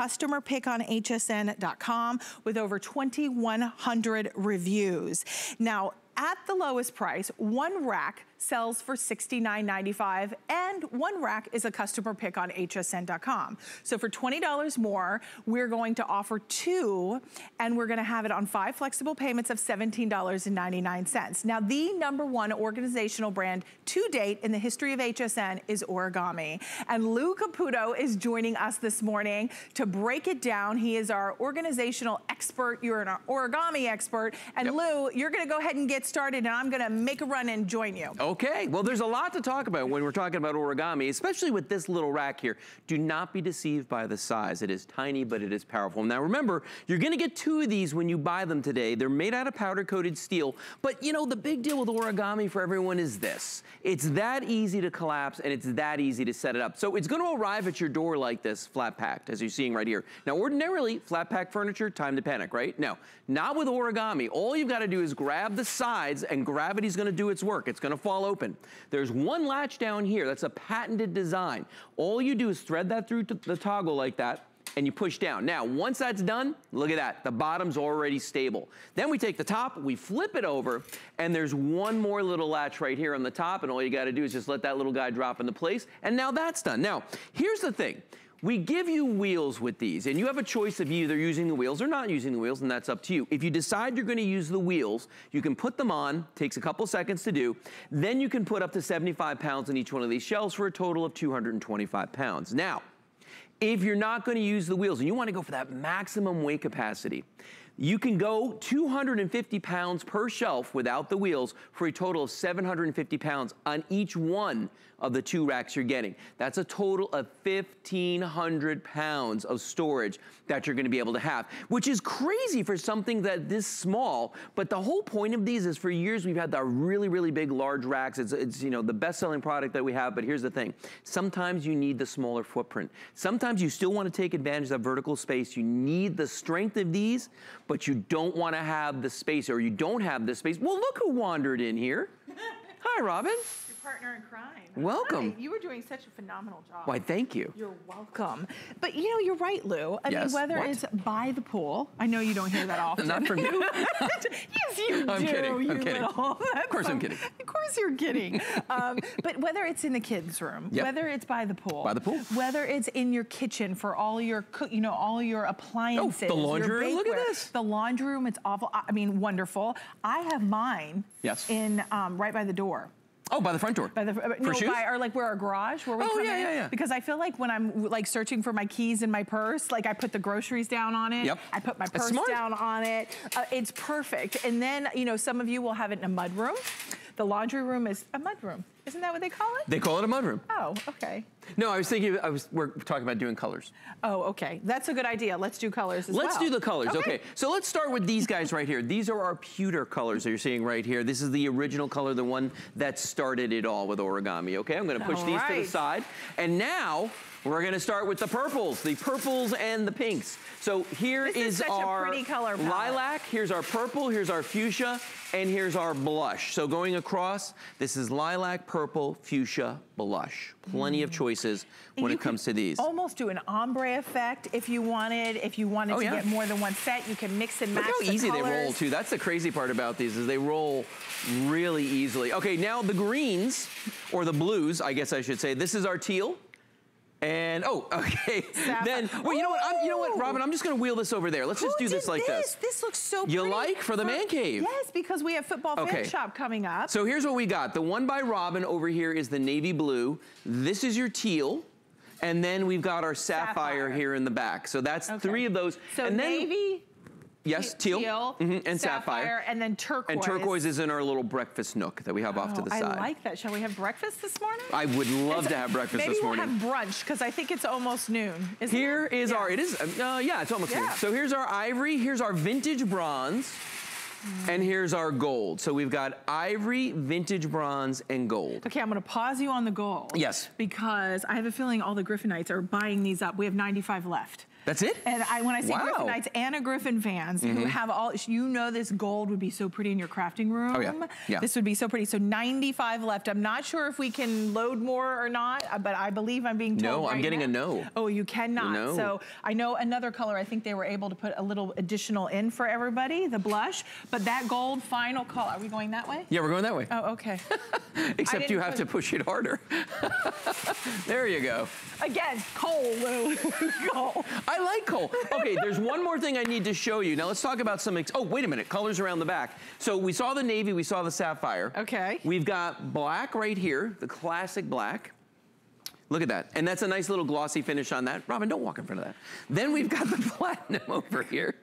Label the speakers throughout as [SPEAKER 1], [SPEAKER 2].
[SPEAKER 1] customer pick on hsn.com with over 2,100 reviews. Now, at the lowest price, one rack sells for $69.95 and one rack is a customer pick on hsn.com. So for $20 more, we're going to offer two and we're gonna have it on five flexible payments of $17.99. Now the number one organizational brand to date in the history of HSN is Origami. And Lou Caputo is joining us this morning to break it down. He is our organizational expert. You're an origami expert. And yep. Lou, you're gonna go ahead and get started and I'm gonna make a run and join you.
[SPEAKER 2] Oh, Okay, well there's a lot to talk about when we're talking about origami, especially with this little rack here. Do not be deceived by the size. It is tiny, but it is powerful. Now remember, you're gonna get two of these when you buy them today. They're made out of powder coated steel, but you know, the big deal with origami for everyone is this. It's that easy to collapse and it's that easy to set it up. So it's gonna arrive at your door like this, flat packed, as you're seeing right here. Now ordinarily, flat pack furniture, time to panic, right? No, not with origami. All you've gotta do is grab the sides and gravity's gonna do its work. It's gonna fall open. There's one latch down here. That's a patented design. All you do is thread that through the toggle like that, and you push down. Now, once that's done, look at that. The bottom's already stable. Then we take the top, we flip it over, and there's one more little latch right here on the top, and all you gotta do is just let that little guy drop into place, and now that's done. Now, here's the thing. We give you wheels with these, and you have a choice of either using the wheels or not using the wheels, and that's up to you. If you decide you're gonna use the wheels, you can put them on, takes a couple seconds to do, then you can put up to 75 pounds in each one of these shelves for a total of 225 pounds. Now, if you're not gonna use the wheels and you wanna go for that maximum weight capacity, you can go 250 pounds per shelf without the wheels for a total of 750 pounds on each one of the two racks you're getting. That's a total of 1,500 pounds of storage that you're gonna be able to have, which is crazy for something that this small, but the whole point of these is for years we've had the really, really big large racks. It's, it's you know, the best-selling product that we have, but here's the thing. Sometimes you need the smaller footprint. Sometimes you still wanna take advantage of that vertical space. You need the strength of these, but you don't wanna have the space or you don't have the space. Well, look who wandered in here. Hi, Robin
[SPEAKER 1] partner in crime.
[SPEAKER 2] Welcome.
[SPEAKER 1] Hi. You were doing such a phenomenal job.
[SPEAKER 2] Why, thank you.
[SPEAKER 1] You're welcome. But you know, you're right, Lou. I yes? mean, whether what? it's by the pool, I know you don't hear that often.
[SPEAKER 2] Not from you.
[SPEAKER 1] yes, you
[SPEAKER 2] I'm
[SPEAKER 1] do.
[SPEAKER 2] Kidding.
[SPEAKER 1] I'm
[SPEAKER 2] kidding.
[SPEAKER 1] Of
[SPEAKER 2] course I'm kidding.
[SPEAKER 1] Of course you're kidding. um, but whether it's in the kids' room, yep. whether it's by the pool,
[SPEAKER 2] by the pool,
[SPEAKER 1] whether it's in your kitchen for all your, cook, you know, all your appliances,
[SPEAKER 2] oh, the laundry room. Look at this.
[SPEAKER 1] The laundry room. It's awful. I mean, wonderful. I have mine.
[SPEAKER 2] Yes.
[SPEAKER 1] In um, right by the door.
[SPEAKER 2] Oh, by the front door.
[SPEAKER 1] By the
[SPEAKER 2] for
[SPEAKER 1] no,
[SPEAKER 2] shoes?
[SPEAKER 1] by or like where our garage where we
[SPEAKER 2] oh,
[SPEAKER 1] come
[SPEAKER 2] yeah,
[SPEAKER 1] in.
[SPEAKER 2] Yeah, yeah.
[SPEAKER 1] Because I feel like when I'm like searching for my keys in my purse, like I put the groceries down on it.
[SPEAKER 2] Yep.
[SPEAKER 1] I put my purse down on it. Uh, it's perfect. And then you know some of you will have it in a mud room. The laundry room is a mud room. Isn't that what they call it?
[SPEAKER 2] They call it a mud room.
[SPEAKER 1] Oh, okay.
[SPEAKER 2] No, I was thinking, I was, we're talking about doing colors.
[SPEAKER 1] Oh, okay. That's a good idea. Let's do colors as
[SPEAKER 2] let's
[SPEAKER 1] well.
[SPEAKER 2] do the colors, okay. okay. So let's start with these guys right here. These are our pewter colors that you're seeing right here. This is the original color, the one that started it all with origami, okay? I'm gonna push all these right. to the side. And now, we're gonna start with the purples, the purples and the pinks. So here
[SPEAKER 1] is,
[SPEAKER 2] is our
[SPEAKER 1] lilac,
[SPEAKER 2] here's our purple, here's our fuchsia, and here's our blush. So going across, this is lilac, purple, fuchsia, blush. Plenty mm. of choices when it comes to these.
[SPEAKER 1] almost do an ombre effect if you wanted. If you wanted oh, to yeah. get more than one set, you can mix and match
[SPEAKER 2] Look how easy
[SPEAKER 1] colors.
[SPEAKER 2] they roll too. That's the crazy part about these is they roll really easily. Okay, now the greens, or the blues, I guess I should say. This is our teal. And, oh, okay. Then, well, you know what, I'm, you know what, Robin, I'm just gonna wheel this over there. Let's
[SPEAKER 1] Who
[SPEAKER 2] just do this like
[SPEAKER 1] this? this. This looks so
[SPEAKER 2] You like for the man cave?
[SPEAKER 1] Yes, because we have Football okay. Fan Shop coming up.
[SPEAKER 2] So here's what we got. The one by Robin over here is the navy blue. This is your teal. And then we've got our sapphire, sapphire. here in the back. So that's okay. three of those.
[SPEAKER 1] So
[SPEAKER 2] and
[SPEAKER 1] then, navy,
[SPEAKER 2] Yes, teal,
[SPEAKER 1] teal
[SPEAKER 2] mm -hmm. and sapphire.
[SPEAKER 1] sapphire. And then turquoise.
[SPEAKER 2] And turquoise is in our little breakfast nook that we have oh, off to the
[SPEAKER 1] oh,
[SPEAKER 2] side.
[SPEAKER 1] I like that. Shall we have breakfast this morning?
[SPEAKER 2] I would love to have breakfast
[SPEAKER 1] this
[SPEAKER 2] morning.
[SPEAKER 1] Maybe we'll have brunch because I think it's almost noon. Isn't
[SPEAKER 2] Here
[SPEAKER 1] it?
[SPEAKER 2] is
[SPEAKER 1] yeah.
[SPEAKER 2] our, it is, uh, yeah, it's almost
[SPEAKER 1] yeah.
[SPEAKER 2] noon. So here's our ivory, here's our vintage bronze. And here's our gold. So we've got ivory, vintage bronze, and gold.
[SPEAKER 1] Okay, I'm gonna pause you on the gold.
[SPEAKER 2] Yes.
[SPEAKER 1] Because I have a feeling all the Griffinites are buying these up. We have 95 left.
[SPEAKER 2] That's it?
[SPEAKER 1] And I, when I say
[SPEAKER 2] wow.
[SPEAKER 1] Griffinites, Anna Griffin fans mm -hmm. who mm-hmm. have all, you know this gold would be so pretty in your crafting room.
[SPEAKER 2] Oh, yeah. yeah.
[SPEAKER 1] This would be so pretty. So 95 left. I'm not sure if we can load more or not, uh, but I believe I'm being told
[SPEAKER 2] No,
[SPEAKER 1] right
[SPEAKER 2] I'm getting
[SPEAKER 1] now.
[SPEAKER 2] a no.
[SPEAKER 1] Oh, you cannot.
[SPEAKER 2] No.
[SPEAKER 1] So I know another color, I think they were able to put a little additional in for everybody, the blush, but that gold final color, are we going that way?
[SPEAKER 2] Yeah, we're going that way.
[SPEAKER 1] Oh, okay.
[SPEAKER 2] Except you have to push it harder. there you go.
[SPEAKER 1] Again, coal, Lou. coal.
[SPEAKER 2] I like coal. Okay, there's one more thing I need to show you. Now let's talk about some, oh, wait a minute, colors around the back. So we saw the navy, we saw the sapphire.
[SPEAKER 1] Okay.
[SPEAKER 2] We've got black right here, the classic black. Look at that. And that's a nice little glossy finish on that. Robin, don't walk in front of that. Then we've got the platinum over here.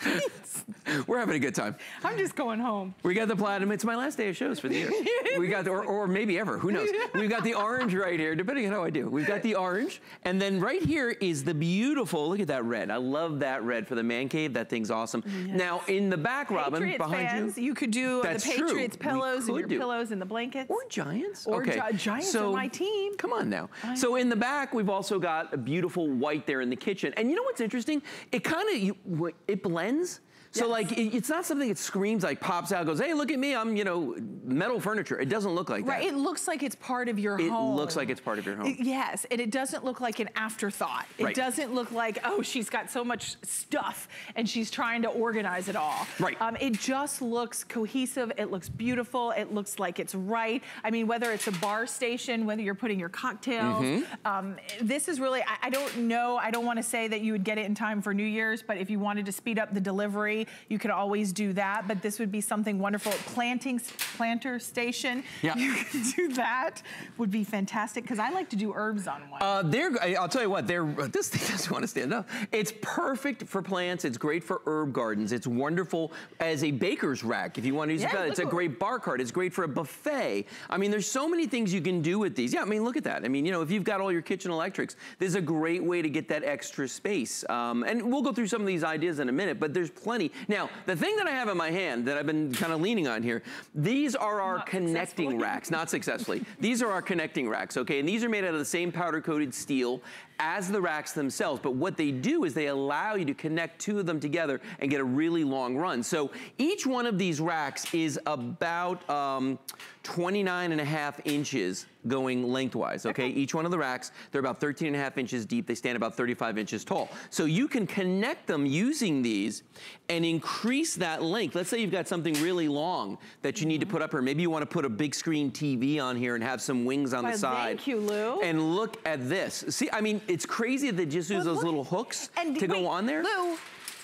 [SPEAKER 2] We're having a good time.
[SPEAKER 1] I'm just going home.
[SPEAKER 2] We got the platinum. It's my last day of shows for the year. we got the, or, or maybe ever, who knows. We've got the orange right here, depending on how I do. We've got the orange. And then right here is the beautiful, look at that red. I love that red for the man cave. That thing's awesome. Yes. Now, in the back, Robin,
[SPEAKER 1] Patriots
[SPEAKER 2] behind
[SPEAKER 1] fans,
[SPEAKER 2] you.
[SPEAKER 1] you could do the Patriots true. pillows and your
[SPEAKER 2] do.
[SPEAKER 1] pillows and the blankets.
[SPEAKER 2] Or Giants.
[SPEAKER 1] Or
[SPEAKER 2] okay.
[SPEAKER 1] Gi Giants so, my team.
[SPEAKER 2] Come on now. I so in the back, we've also got a beautiful white there in the kitchen. And you know what's interesting? It kind of, it blends friends so yes. like, it, it's not something that screams like pops out, goes, hey, look at me, I'm, you know, metal furniture. It doesn't look like
[SPEAKER 1] right.
[SPEAKER 2] that.
[SPEAKER 1] It looks like it's part of your
[SPEAKER 2] it
[SPEAKER 1] home.
[SPEAKER 2] It looks like it's part of your home.
[SPEAKER 1] It, yes, and it doesn't look like an afterthought. It right. doesn't look like, oh, she's got so much stuff and she's trying to organize it all.
[SPEAKER 2] Right.
[SPEAKER 1] Um, it just looks cohesive, it looks beautiful, it looks like it's right. I mean, whether it's a bar station, whether you're putting your cocktails, mm -hmm. um, this is really, I, I don't know, I don't wanna say that you would get it in time for New Year's, but if you wanted to speed up the delivery, you could always always do that, but this would be something wonderful. Planting, planter station,
[SPEAKER 2] yeah.
[SPEAKER 1] you could do that. Would be fantastic, because I like to do herbs on one.
[SPEAKER 2] Uh, they're, I'll tell you what, they're, this thing doesn't want to stand up. It's perfect for plants. It's great for herb gardens. It's wonderful as a baker's rack, if you want to use yeah, it. It's a great bar cart. It's great for a buffet. I mean, there's so many things you can do with these. Yeah, I mean, look at that. I mean, you know, if you've got all your kitchen electrics, this is a great way to get that extra space. Um, and we'll go through some of these ideas in a minute, but there's plenty. Now, the thing that I have in my hand that I've been kind of leaning on here, these are our not connecting racks, not successfully. these are our connecting racks, okay? And these are made out of the same powder coated steel as the racks themselves. But what they do is they allow you to connect two of them together and get a really long run. So each one of these racks is about um, 29 and a half inches going lengthwise, okay? okay? Each one of the racks, they're about 13 and a half inches deep. They stand about 35 inches tall. So you can connect them using these and increase that length. Let's say you've got something really long that you need to put up here. Maybe you want to put a big screen TV on here and have some wings on
[SPEAKER 1] well,
[SPEAKER 2] the side.
[SPEAKER 1] Thank you, Lou.
[SPEAKER 2] And look at this. See, I mean, it's crazy that they just use those little hooks
[SPEAKER 1] and
[SPEAKER 2] to
[SPEAKER 1] wait,
[SPEAKER 2] go on there.
[SPEAKER 1] Lou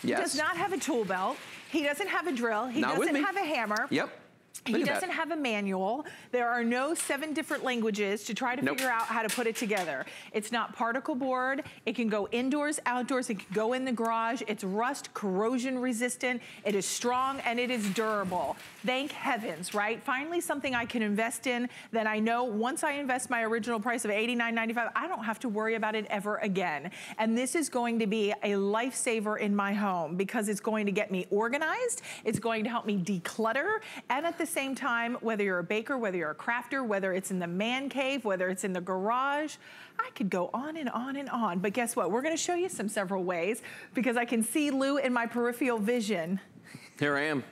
[SPEAKER 2] yes.
[SPEAKER 1] does not have a tool belt. He doesn't have a drill. He
[SPEAKER 2] not
[SPEAKER 1] doesn't have a hammer.
[SPEAKER 2] Yep.
[SPEAKER 1] Look he doesn't that. have a manual. There are no seven different languages to try to nope. figure out how to put it together. It's not particle board. It can go indoors, outdoors. It can go in the garage. It's rust, corrosion resistant. It is strong and it is durable. Thank heavens, right? Finally, something I can invest in that I know once I invest my original price of $89.95, I don't have to worry about it ever again. And this is going to be a lifesaver in my home because it's going to get me organized. It's going to help me declutter. And at the same time, whether you're a baker, whether you're a crafter, whether it's in the man cave, whether it's in the garage, I could go on and on and on. But guess what? We're gonna show you some several ways because I can see Lou in my peripheral vision.
[SPEAKER 2] Here I am.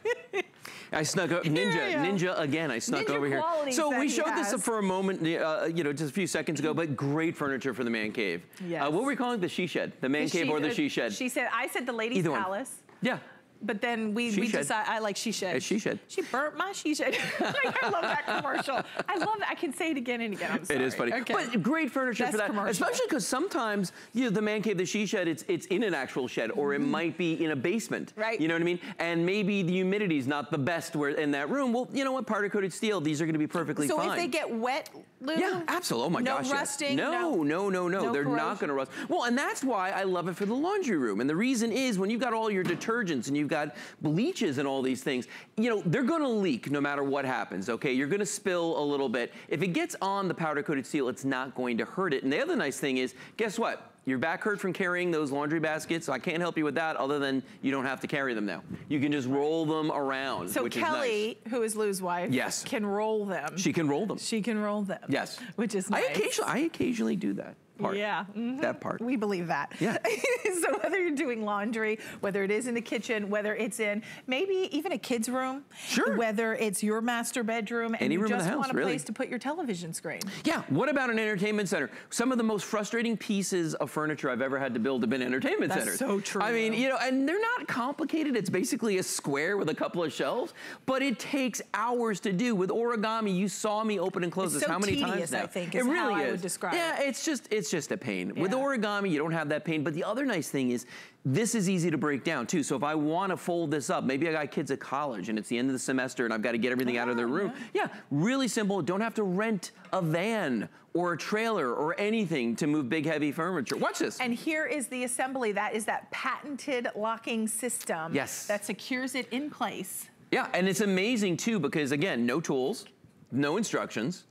[SPEAKER 2] I snuck up, ninja, ninja again, I snuck
[SPEAKER 1] ninja
[SPEAKER 2] over here. So we showed
[SPEAKER 1] this
[SPEAKER 2] for a moment, uh, you know, just a few seconds ago, but great furniture for the man cave.
[SPEAKER 1] Yes.
[SPEAKER 2] Uh, what were we calling the she shed? The man
[SPEAKER 1] the
[SPEAKER 2] cave
[SPEAKER 1] she,
[SPEAKER 2] or the she shed?
[SPEAKER 1] She said, I said the ladies'
[SPEAKER 2] Either
[SPEAKER 1] palace.
[SPEAKER 2] One. Yeah,
[SPEAKER 1] but then we,
[SPEAKER 2] she
[SPEAKER 1] we decided, I like she shed.
[SPEAKER 2] she shed.
[SPEAKER 1] She burnt my she shed. I love that commercial. I love that. I can say it again and again. I'm sorry.
[SPEAKER 2] It is funny.
[SPEAKER 1] Okay.
[SPEAKER 2] But great furniture
[SPEAKER 1] Best
[SPEAKER 2] for that.
[SPEAKER 1] Commercial.
[SPEAKER 2] Especially because sometimes, you know, the man cave, the she shed, it's, it's in an actual shed or it mm -hmm. might be in a basement.
[SPEAKER 1] Right.
[SPEAKER 2] You know what I mean? And maybe the humidity is not the best where in that room. Well, you know what? Powder coated steel, these are going to be perfectly
[SPEAKER 1] so
[SPEAKER 2] fine.
[SPEAKER 1] So if they get wet, Lou?
[SPEAKER 2] Yeah, absolutely. Oh my
[SPEAKER 1] no
[SPEAKER 2] gosh.
[SPEAKER 1] Rusting,
[SPEAKER 2] yes. No, no, no, no. no. They're corrosion. not going to rust. Well, and that's why I love it for the laundry room. And the reason is when you've got all your detergents and you've got bleaches and all these things, you know, they're going to leak no matter what happens, okay? You're going to spill a little bit. If it gets on the powder coated seal, it's not going to hurt it. And the other nice thing is, guess what? Your back hurt from carrying those laundry baskets. So I can't help you with that other than you don't have to carry them now. You can just roll them around,
[SPEAKER 1] So Kelly,
[SPEAKER 2] nice.
[SPEAKER 1] who is Lou's wife,
[SPEAKER 2] yes.
[SPEAKER 1] can roll them.
[SPEAKER 2] She can roll them.
[SPEAKER 1] She can roll them.
[SPEAKER 2] Yes.
[SPEAKER 1] Which is nice.
[SPEAKER 2] I occasionally, I occasionally do that. Part.
[SPEAKER 1] Yeah. Mm -hmm.
[SPEAKER 2] That part.
[SPEAKER 1] We believe that.
[SPEAKER 2] Yeah.
[SPEAKER 1] so whether you're doing laundry, whether it is in the kitchen, whether it's in maybe even a kid's room,
[SPEAKER 2] sure.
[SPEAKER 1] whether it's your master bedroom, and
[SPEAKER 2] Any
[SPEAKER 1] you
[SPEAKER 2] room
[SPEAKER 1] just
[SPEAKER 2] in the house,
[SPEAKER 1] want a
[SPEAKER 2] really.
[SPEAKER 1] place to put your television screen.
[SPEAKER 2] Yeah. What about an entertainment center? Some of the most frustrating pieces of furniture I've ever had to build have been entertainment
[SPEAKER 1] That's
[SPEAKER 2] centers.
[SPEAKER 1] so true.
[SPEAKER 2] I mean, you know, and they're not complicated. It's basically a square with a couple of shelves, but it takes hours to do. With origami, you saw me open and close
[SPEAKER 1] it's
[SPEAKER 2] this
[SPEAKER 1] so
[SPEAKER 2] how many
[SPEAKER 1] tedious,
[SPEAKER 2] times now?
[SPEAKER 1] I think,
[SPEAKER 2] it
[SPEAKER 1] is
[SPEAKER 2] really
[SPEAKER 1] how
[SPEAKER 2] is.
[SPEAKER 1] I would describe
[SPEAKER 2] yeah,
[SPEAKER 1] it.
[SPEAKER 2] it's just it's just a pain.
[SPEAKER 1] Yeah.
[SPEAKER 2] With origami, you don't have that pain. But the other nice thing is this is easy to break down too. So if I want to fold this up, maybe I got kids at college and it's the end of the semester and I've got to get everything out of their
[SPEAKER 1] Oh,
[SPEAKER 2] room. Yeah. really simple. Don't have to rent a van or a trailer or anything to move big heavy furniture. Watch this.
[SPEAKER 1] And here is the assembly. That is that patented locking system.
[SPEAKER 2] Yes.
[SPEAKER 1] That secures it in place.
[SPEAKER 2] Yeah, and it's amazing too because again, no tools, no instructions.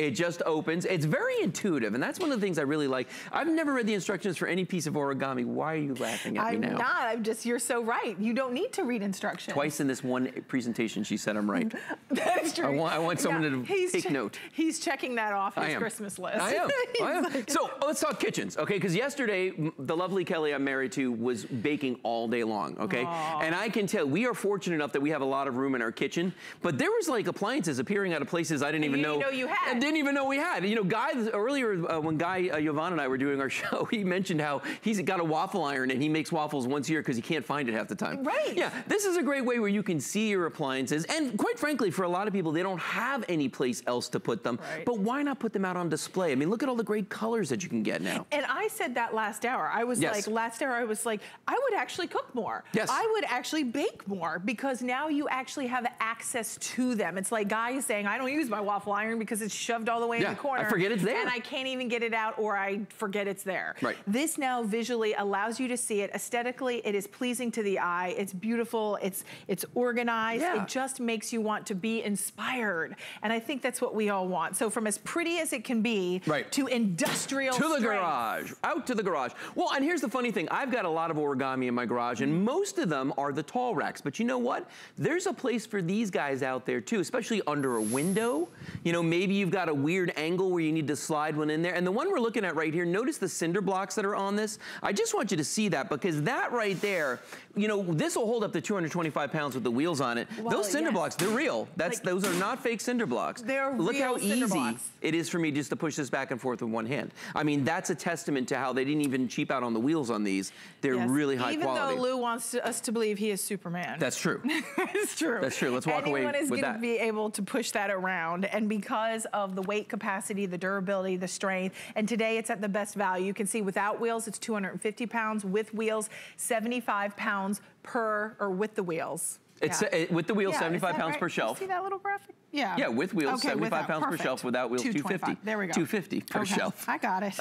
[SPEAKER 2] It just opens. It's very intuitive, and that's one of the things I really like. I've never read the instructions for any piece of origami. Why are you laughing at
[SPEAKER 1] I'm
[SPEAKER 2] me now?
[SPEAKER 1] not. I'm just, you're so right. You don't need to read instructions.
[SPEAKER 2] Twice in this one presentation, she said I'm right.
[SPEAKER 1] that is true.
[SPEAKER 2] I want, I want someone
[SPEAKER 1] Yeah,
[SPEAKER 2] to
[SPEAKER 1] he's
[SPEAKER 2] take note.
[SPEAKER 1] He's checking that off
[SPEAKER 2] I
[SPEAKER 1] his. Christmas list.
[SPEAKER 2] I am. I am.
[SPEAKER 1] Like-
[SPEAKER 2] So let's talk kitchens, okay? Because yesterday, the lovely Kelly I'm married to was baking all day long, okay? And I can tell we are fortunate enough that we have a lot of room in our kitchen, but there was like appliances appearing out of places I didn't even
[SPEAKER 1] You
[SPEAKER 2] know.
[SPEAKER 1] didn't know you had.
[SPEAKER 2] I didn't even know we had. You know, Guy earlier uh, when Guy uh, Yvonne and I were doing our show, he mentioned how he's got a waffle iron and he makes waffles once a year because he can't find it half the time.
[SPEAKER 1] Right.
[SPEAKER 2] Yeah. This is a great way where you can see your appliances, and quite frankly, for a lot of people, they don't have any place else to put them.
[SPEAKER 1] Right.
[SPEAKER 2] But why not put them out on display? I mean, look at all the great colors that you can get now.
[SPEAKER 1] And I said that last hour. I was
[SPEAKER 2] Yes.
[SPEAKER 1] like, last hour, I was like, I would actually cook more.
[SPEAKER 2] Yes.
[SPEAKER 1] I would actually bake more because now you actually have access to them. It's like Guy is saying, I don't use my waffle iron because it's shoved all the way
[SPEAKER 2] Yeah,
[SPEAKER 1] in the corner.
[SPEAKER 2] I forget it's there.
[SPEAKER 1] And I can't even get it out or I forget it's there.
[SPEAKER 2] Right.
[SPEAKER 1] This now visually allows you to see it. Aesthetically, it is pleasing to the eye. It's beautiful. It's it's organized.
[SPEAKER 2] Yeah.
[SPEAKER 1] It just makes you want to be inspired. And I think that's what we all want. So from as pretty as it can be
[SPEAKER 2] Right.
[SPEAKER 1] to industrial
[SPEAKER 2] to the
[SPEAKER 1] strength.
[SPEAKER 2] garage, out to the garage. Well, and here's the funny thing. I've got a lot of origami in my garage, and most of them are the tall racks. But you know what? There's a place for these guys out there too, especially under a window. You know, maybe you've got a weird angle where you need to slide one in there. And the one we're looking at right here, notice the cinder blocks that are on this. I just want you to see that because that right there, you know, this will hold up to 225 pounds with the wheels on it.
[SPEAKER 1] Well,
[SPEAKER 2] Those cinder
[SPEAKER 1] yes.
[SPEAKER 2] blocks, they're real. That's
[SPEAKER 1] Like-
[SPEAKER 2] those are not fake cinder blocks.
[SPEAKER 1] They're
[SPEAKER 2] Look how
[SPEAKER 1] real cinder
[SPEAKER 2] easy
[SPEAKER 1] blocks.
[SPEAKER 2] it is for me just to push this back and forth with one hand. I mean, that's a testament to how they didn't even cheap out on the wheels on these. They're
[SPEAKER 1] Yes.
[SPEAKER 2] really high
[SPEAKER 1] Even
[SPEAKER 2] quality.
[SPEAKER 1] Even though Lou wants to, us to believe he is Superman.
[SPEAKER 2] that's true.
[SPEAKER 1] it's true.
[SPEAKER 2] That's true. Let's walk away
[SPEAKER 1] Anyone is gonna be able to push that around. And because of the weight capacity, the durability, the strength, and today it's at the best value. You can see without wheels, it's 250 pounds. With wheels, 75 pounds per, or with the wheels.
[SPEAKER 2] It's
[SPEAKER 1] Yeah.
[SPEAKER 2] uh, with the wheels,
[SPEAKER 1] Yeah,
[SPEAKER 2] 75 pounds
[SPEAKER 1] right?
[SPEAKER 2] per
[SPEAKER 1] You
[SPEAKER 2] shelf.
[SPEAKER 1] See that little graphic? Yeah.
[SPEAKER 2] Yeah, with wheels,
[SPEAKER 1] Okay,
[SPEAKER 2] 75
[SPEAKER 1] without.
[SPEAKER 2] pounds per shelf. Without wheels, 250.
[SPEAKER 1] There we go.
[SPEAKER 2] 250 per
[SPEAKER 1] Okay,
[SPEAKER 2] shelf.
[SPEAKER 1] I got it.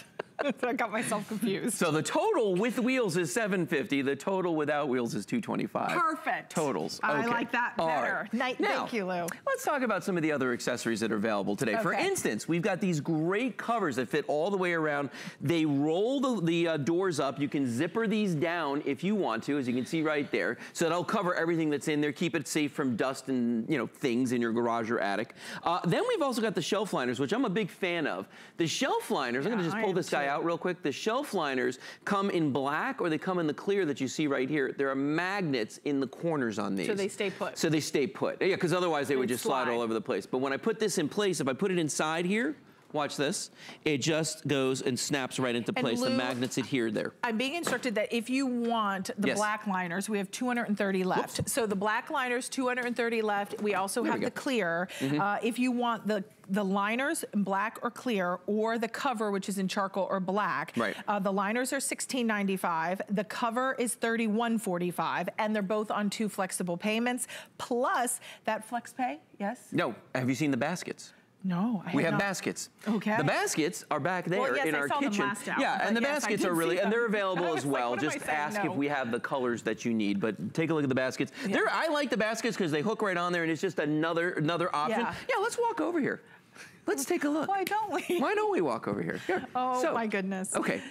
[SPEAKER 1] I got myself confused.
[SPEAKER 2] So the total with wheels is 750. The total without wheels is 225.
[SPEAKER 1] Perfect.
[SPEAKER 2] Totals.
[SPEAKER 1] I like that better.
[SPEAKER 2] right.
[SPEAKER 1] Ni-
[SPEAKER 2] Now,
[SPEAKER 1] thank you, Lou.
[SPEAKER 2] Let's talk about some of the other accessories that are available today. For instance, we've got these great covers that fit all the way around. They roll the, the uh, doors up. You can zipper these down if you want to, as you can see right there. So that'll cover everything that's in there, keep it safe from dust and you know things in your garage or attic. Uh, then we've also got the shelf liners, which I'm a big fan of. The shelf liners, I'm gonna just pull this guy
[SPEAKER 1] too.
[SPEAKER 2] Out real quick. The shelf liners come in black or they come in the clear that you see right here. There are magnets in the corners on these.
[SPEAKER 1] So they stay put.
[SPEAKER 2] So they stay put. Yeah, because otherwise they would
[SPEAKER 1] They'd
[SPEAKER 2] just slide.
[SPEAKER 1] slide.
[SPEAKER 2] all over the place. But when I put this in place, if I put it inside here, watch this, it just goes and snaps right into place. the magnets adhere there.
[SPEAKER 1] I'm being instructed that if you want the
[SPEAKER 2] Yes.
[SPEAKER 1] black liners, we have 230 left. So the black liners, 230 left. We also
[SPEAKER 2] There
[SPEAKER 1] have
[SPEAKER 2] we
[SPEAKER 1] the
[SPEAKER 2] go. Mm-hmm.
[SPEAKER 1] clear. Uh, if you want the the liners in black or clear, or the cover, which is in charcoal or black.
[SPEAKER 2] Right.
[SPEAKER 1] Uh, the liners are $16.95. The cover is $31.45, and they're both on two flexible payments. Plus that flex pay. Yes.
[SPEAKER 2] No, have you seen the baskets?
[SPEAKER 1] No. I
[SPEAKER 2] We have
[SPEAKER 1] not.
[SPEAKER 2] baskets.
[SPEAKER 1] Okay.
[SPEAKER 2] The baskets are back there
[SPEAKER 1] Well, yes,
[SPEAKER 2] in
[SPEAKER 1] I
[SPEAKER 2] our kitchen. yeah, and the
[SPEAKER 1] yes,
[SPEAKER 2] baskets are really, and they're available as
[SPEAKER 1] like,
[SPEAKER 2] well.
[SPEAKER 1] I
[SPEAKER 2] Just ask
[SPEAKER 1] No.
[SPEAKER 2] if we have the colors that you need. But take a look at the baskets. They're, I like the baskets because they hook right on there, and it's just another another option.
[SPEAKER 1] Yeah.
[SPEAKER 2] yeah let's walk over here. Let's take a look.
[SPEAKER 1] Why don't we?
[SPEAKER 2] Why don't we walk over here? here.
[SPEAKER 1] Oh
[SPEAKER 2] so,
[SPEAKER 1] my goodness.
[SPEAKER 2] Okay.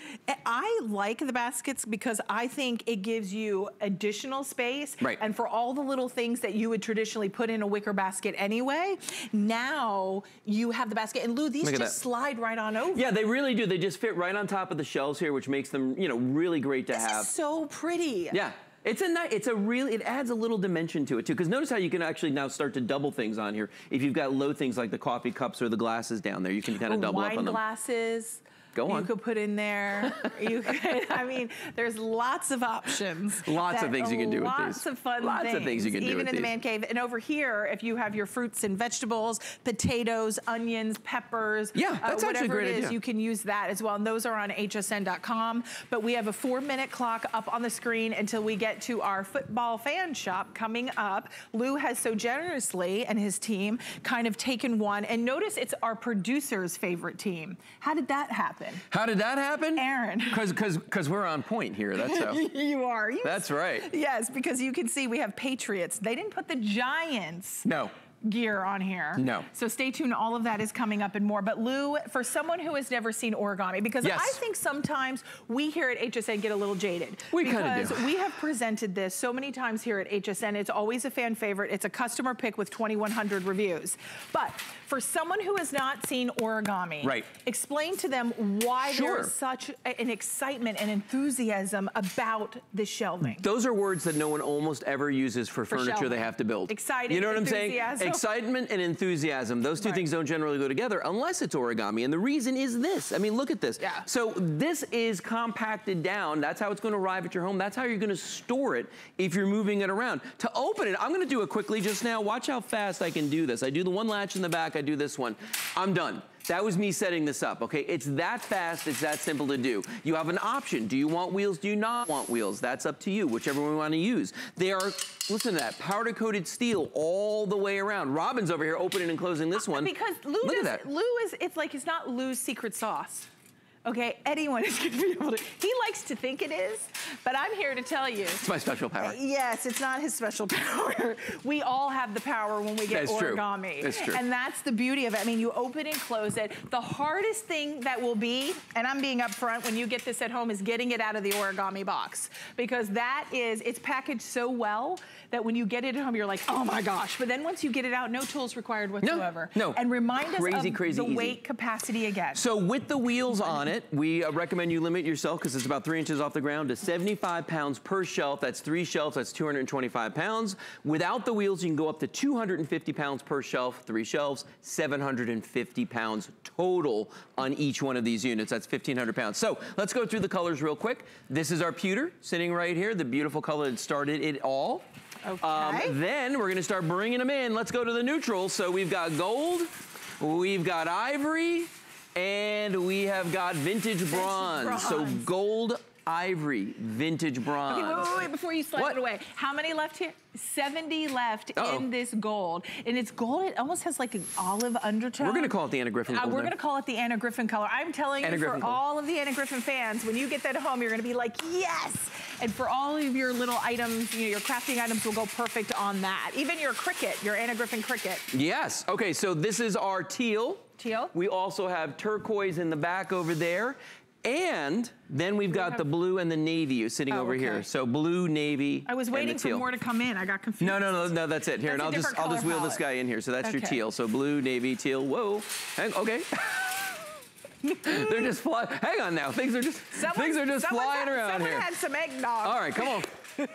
[SPEAKER 1] I like the baskets because I think it gives you additional space.
[SPEAKER 2] Right.
[SPEAKER 1] And for all the little things that you would traditionally put in a wicker basket anyway, now you have the basket. And Lou, these just
[SPEAKER 2] that.
[SPEAKER 1] slide right on over.
[SPEAKER 2] Yeah, they really do. They just fit right on top of the shelves here, which makes them, you know, really great to
[SPEAKER 1] This
[SPEAKER 2] have.
[SPEAKER 1] so pretty.
[SPEAKER 2] Yeah. It's a nice, it's a really, it adds a little dimension to it too. Because notice how you can actually now start to double things on here. If you've got low things like the coffee cups or the glasses down there, you can kind of double up on them.
[SPEAKER 1] glasses.
[SPEAKER 2] Go on.
[SPEAKER 1] You could put in there. You could, I mean, there's lots of options.
[SPEAKER 2] Lots of things you can do with these.
[SPEAKER 1] Lots of fun
[SPEAKER 2] Lots
[SPEAKER 1] things.
[SPEAKER 2] of things you can do
[SPEAKER 1] Even in the man cave. And over here, if you have your fruits and vegetables, potatoes, onions, peppers,
[SPEAKER 2] Yeah, uh, that's actually a
[SPEAKER 1] whatever
[SPEAKER 2] great
[SPEAKER 1] it is,
[SPEAKER 2] idea.
[SPEAKER 1] you can use that as well. And those are on hsn.com. But we have a four minute clock up on the screen until we get to our football fan shop coming up. Lou has so generously and his team kind of taken one. And notice it's our producer's favorite team. How did that happen?
[SPEAKER 2] How did that happen?
[SPEAKER 1] Erin.
[SPEAKER 2] Because because we're on point here. That's how.
[SPEAKER 1] you are. You
[SPEAKER 2] That's right.
[SPEAKER 1] Yes, because you can see we have Patriots. They didn't put the Giants
[SPEAKER 2] No.
[SPEAKER 1] gear on here.
[SPEAKER 2] No.
[SPEAKER 1] So stay tuned. All of that is coming up and more. But Lou, for someone who has never seen origami, because
[SPEAKER 2] Yes.
[SPEAKER 1] I think sometimes we here at HSN get a little jaded.
[SPEAKER 2] We kinda
[SPEAKER 1] Because
[SPEAKER 2] do.
[SPEAKER 1] we have presented this so many times here at HSN. It's always a fan favorite. It's a customer pick with 2,100 reviews. But for someone who has not seen origami,
[SPEAKER 2] Right.
[SPEAKER 1] explain to them why
[SPEAKER 2] Sure.
[SPEAKER 1] there's such an excitement and enthusiasm about the shelving.
[SPEAKER 2] Those are words that no one almost ever uses for, furniture
[SPEAKER 1] shelving.
[SPEAKER 2] they have to build.
[SPEAKER 1] Excited,
[SPEAKER 2] You know what I'm saying? Excitement and enthusiasm. Those two
[SPEAKER 1] Right.
[SPEAKER 2] things don't generally go together unless it's origami. And the reason is this. I mean, look at this.
[SPEAKER 1] Yeah.
[SPEAKER 2] So this is compacted down. That's how it's going to arrive at your home. That's how you're going to store it if you're moving it around. To open it, I'm going to do it quickly just now. Watch how fast I can do this. I do the one latch in the back. I do this one. I'm done. That was me setting this up, okay? It's that fast, it's that simple to do. You have an option. Do you want wheels? Do you not want wheels? That's up to you, whichever one you want to use. They are, listen to that, powder coated steel all the way around. Robin's over here opening and closing this uh, one.
[SPEAKER 1] Because Lou,
[SPEAKER 2] Look at that.
[SPEAKER 1] Lou is, it's like it's not Lou's secret sauce. Okay, anyone is gonna be able to, he likes to think it is, but I'm here to tell you.
[SPEAKER 2] It's my special power.
[SPEAKER 1] Uh, yes, it's not his special power. We all have the power when we get
[SPEAKER 2] That's true.
[SPEAKER 1] origami.
[SPEAKER 2] That's true.
[SPEAKER 1] And that's the beauty of it. I mean, you open and close it. The hardest thing that will be, and I'm being upfront when you get this at home, is getting it out of the origami box. Because that is, it's packaged so well that when you get it at home, you're like, oh my gosh. But then once you get it out, no tools required whatsoever.
[SPEAKER 2] no. no.
[SPEAKER 1] And remind us of
[SPEAKER 2] crazy
[SPEAKER 1] the
[SPEAKER 2] easy.
[SPEAKER 1] weight capacity again.
[SPEAKER 2] So with the wheels on it, we uh, recommend you limit yourself because it's about three inches off the ground to 75 pounds per shelf. That's three shelves, that's 225 pounds. Without the wheels, you can go up to 250 pounds per shelf, three shelves, 750 pounds total on each one of these units. That's 1,500 pounds. So let's go through the colors real quick. This is our pewter sitting right here, the beautiful color that started it all.
[SPEAKER 1] Okay.
[SPEAKER 2] Um, then we're gonna start bringing them in. Let's go to the neutrals. So we've got gold, we've got ivory, and we have got vintage bronze. So gold, ivory, vintage bronze.
[SPEAKER 1] Okay, wait, wait, wait, before you slide
[SPEAKER 2] What?
[SPEAKER 1] it away. How many left here? 70 left
[SPEAKER 2] Uh-oh.
[SPEAKER 1] in this gold. And it's gold, it almost has like an olive undertone.
[SPEAKER 2] We're gonna call it the Anna Griffin
[SPEAKER 1] Uh, we're
[SPEAKER 2] now.
[SPEAKER 1] gonna call it the Anna Griffin color. I'm telling
[SPEAKER 2] Anna
[SPEAKER 1] you,
[SPEAKER 2] Griffin
[SPEAKER 1] for
[SPEAKER 2] gold.
[SPEAKER 1] all of the Anna Griffin fans, when you get that home, you're gonna be like, yes! And for all of your little items, you know, your crafting items will go perfect on that. Even your Cricut, your Anna Griffin Cricut.
[SPEAKER 2] Yes. Okay, so this is our teal.
[SPEAKER 1] Teal.
[SPEAKER 2] We also have turquoise in the back over there. And then we've got the blue and the navy sitting
[SPEAKER 1] Oh,
[SPEAKER 2] over
[SPEAKER 1] okay.
[SPEAKER 2] here. So blue, navy,
[SPEAKER 1] I was waiting for more to come in. I got confused.
[SPEAKER 2] No, no, no, no, that's it. Here,
[SPEAKER 1] That's
[SPEAKER 2] and I'll just I'll just wheel this guy in here. So that's your teal. So blue, navy, teal. Whoa. Hang, okay. They're just flying. Hang on now. Things are just
[SPEAKER 1] Someone-
[SPEAKER 2] things are just flying
[SPEAKER 1] had,
[SPEAKER 2] around
[SPEAKER 1] someone
[SPEAKER 2] here.
[SPEAKER 1] had some eggnog.
[SPEAKER 2] All right, come on.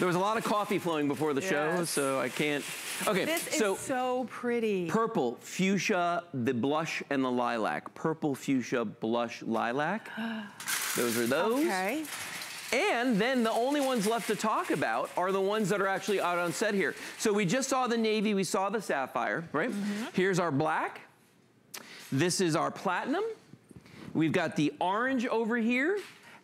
[SPEAKER 2] there was a lot of coffee flowing before the show, so I can't. Okay,
[SPEAKER 1] This is
[SPEAKER 2] so
[SPEAKER 1] so pretty.
[SPEAKER 2] purple, fuchsia, the blush, and the lilac. Purple, fuchsia, blush, lilac. Those are those.
[SPEAKER 1] Okay.
[SPEAKER 2] And then the only ones left to talk about are the ones that are actually out on set here. So we just saw the navy, we saw the sapphire, right? Mm-hmm. Here's our black. This is our platinum. We've got the orange over here.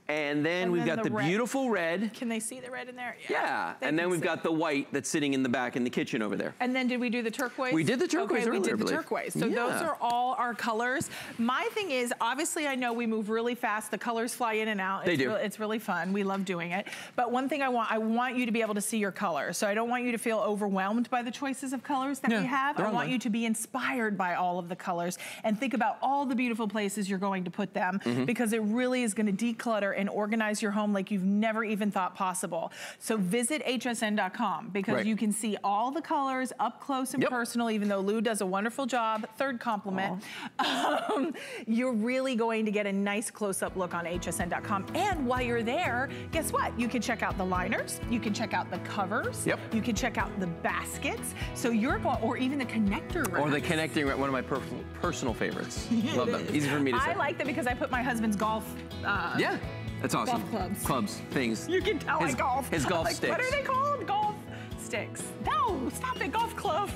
[SPEAKER 2] And then and we've then got the, the beautiful red.
[SPEAKER 1] Can they see the red in there?
[SPEAKER 2] Yeah. yeah. And then we've got the white that's sitting in the back in the kitchen over there.
[SPEAKER 1] And then did we do the turquoise?
[SPEAKER 2] We did the turquoise
[SPEAKER 1] okay,
[SPEAKER 2] earlier,
[SPEAKER 1] we did the turquoise. So yeah. those are all our colors. My thing is, obviously I know we move really fast. The colors fly in and out.
[SPEAKER 2] They
[SPEAKER 1] it's
[SPEAKER 2] do.
[SPEAKER 1] Re it's really fun. We love doing it. But one thing I want, I want you to be able to see your color. So I don't want you to feel overwhelmed by the choices of colors that
[SPEAKER 2] yeah,
[SPEAKER 1] we have. I want you to be inspired by all of the colors and think about all the beautiful places you're going to put them mm -hmm. because it really is going to declutter and organize your home like you've never even thought possible. So visit hsn.com because right. you can see all the colors up close and yep. personal, even though Lou does a wonderful job. Third compliment. Um, you're really going to get a nice close-up look on hsn.com. And while you're there, guess what? You can check out the liners. You can check out the covers.
[SPEAKER 2] Yep.
[SPEAKER 1] You can check out the baskets. So you're going, or even the connector racks.
[SPEAKER 2] Or the connecting one of my per personal favorites. Love them. Easy for me to say.
[SPEAKER 1] I like them because I put my husband's golf uh,
[SPEAKER 2] yeah. That's awesome.
[SPEAKER 1] Golf clubs.
[SPEAKER 2] Clubs, things.
[SPEAKER 1] You can tell
[SPEAKER 2] his,
[SPEAKER 1] I golf.
[SPEAKER 2] His golf
[SPEAKER 1] like,
[SPEAKER 2] sticks.
[SPEAKER 1] What are they called? Golf sticks. No, stop it, golf clubs.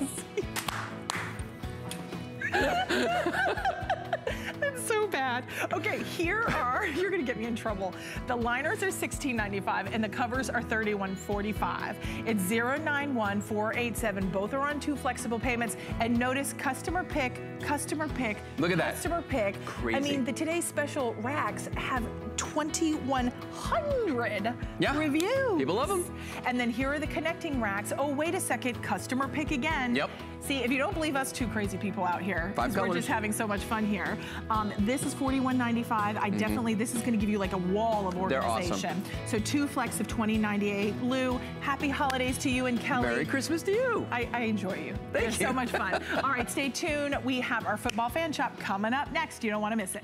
[SPEAKER 1] That's so bad. Okay, here are, you're gonna get me in trouble. The liners are $16.95 and the covers are $31.45. It's 091487. Both are on two flexible payments. And notice customer pick, customer pick,
[SPEAKER 2] Look at that.
[SPEAKER 1] customer
[SPEAKER 2] that.
[SPEAKER 1] pick.
[SPEAKER 2] Crazy.
[SPEAKER 1] I mean, the today's special racks have 2,100
[SPEAKER 2] yeah.
[SPEAKER 1] reviews.
[SPEAKER 2] People love them.
[SPEAKER 1] And then here are the connecting racks. Oh, wait a second, customer pick again.
[SPEAKER 2] Yep.
[SPEAKER 1] See, if you don't believe us two crazy people out here, we're just having so much fun here. Um, this is $41.95. I mm -hmm. definitely, this is gonna give you like a wall of organization.
[SPEAKER 2] Awesome.
[SPEAKER 1] So two flex of $20.98. Lou, happy holidays to you and Kelly.
[SPEAKER 2] Merry Christmas to you.
[SPEAKER 1] I, I enjoy you.
[SPEAKER 2] Thank
[SPEAKER 1] They're
[SPEAKER 2] you.
[SPEAKER 1] so much fun. All right, stay tuned. We have our football fan shop coming up next. You don't wanna miss it.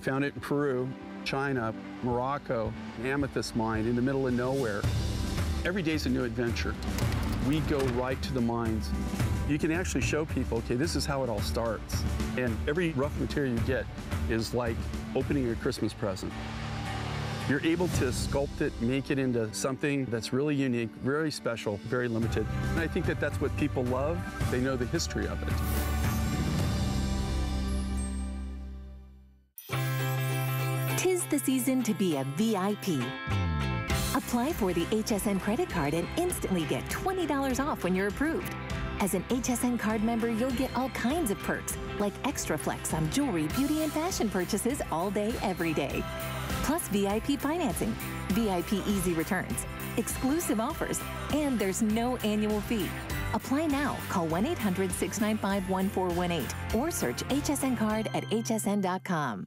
[SPEAKER 3] Found it in Peru, China, Morocco, amethyst mine in the middle of nowhere. Every day's a new adventure. We go right to the mines. You can actually show people, okay, this is how it all starts. And every rough material you get is like opening a Christmas present. You're able to sculpt it, make it into something that's really unique, very special, very limited. And I think that that's what people love. They know the history of it.
[SPEAKER 4] Season to be a VIP. Apply for the HSN credit card and instantly get $20 off when you're approved. As an HSN card member, you'll get all kinds of perks, like extra flex on jewelry, beauty, and fashion purchases all day, every day. Plus VIP financing, VIP easy returns, exclusive offers, and there's no annual fee. Apply now. Call 1 800 695 1418 or search HSN card at hsn.com.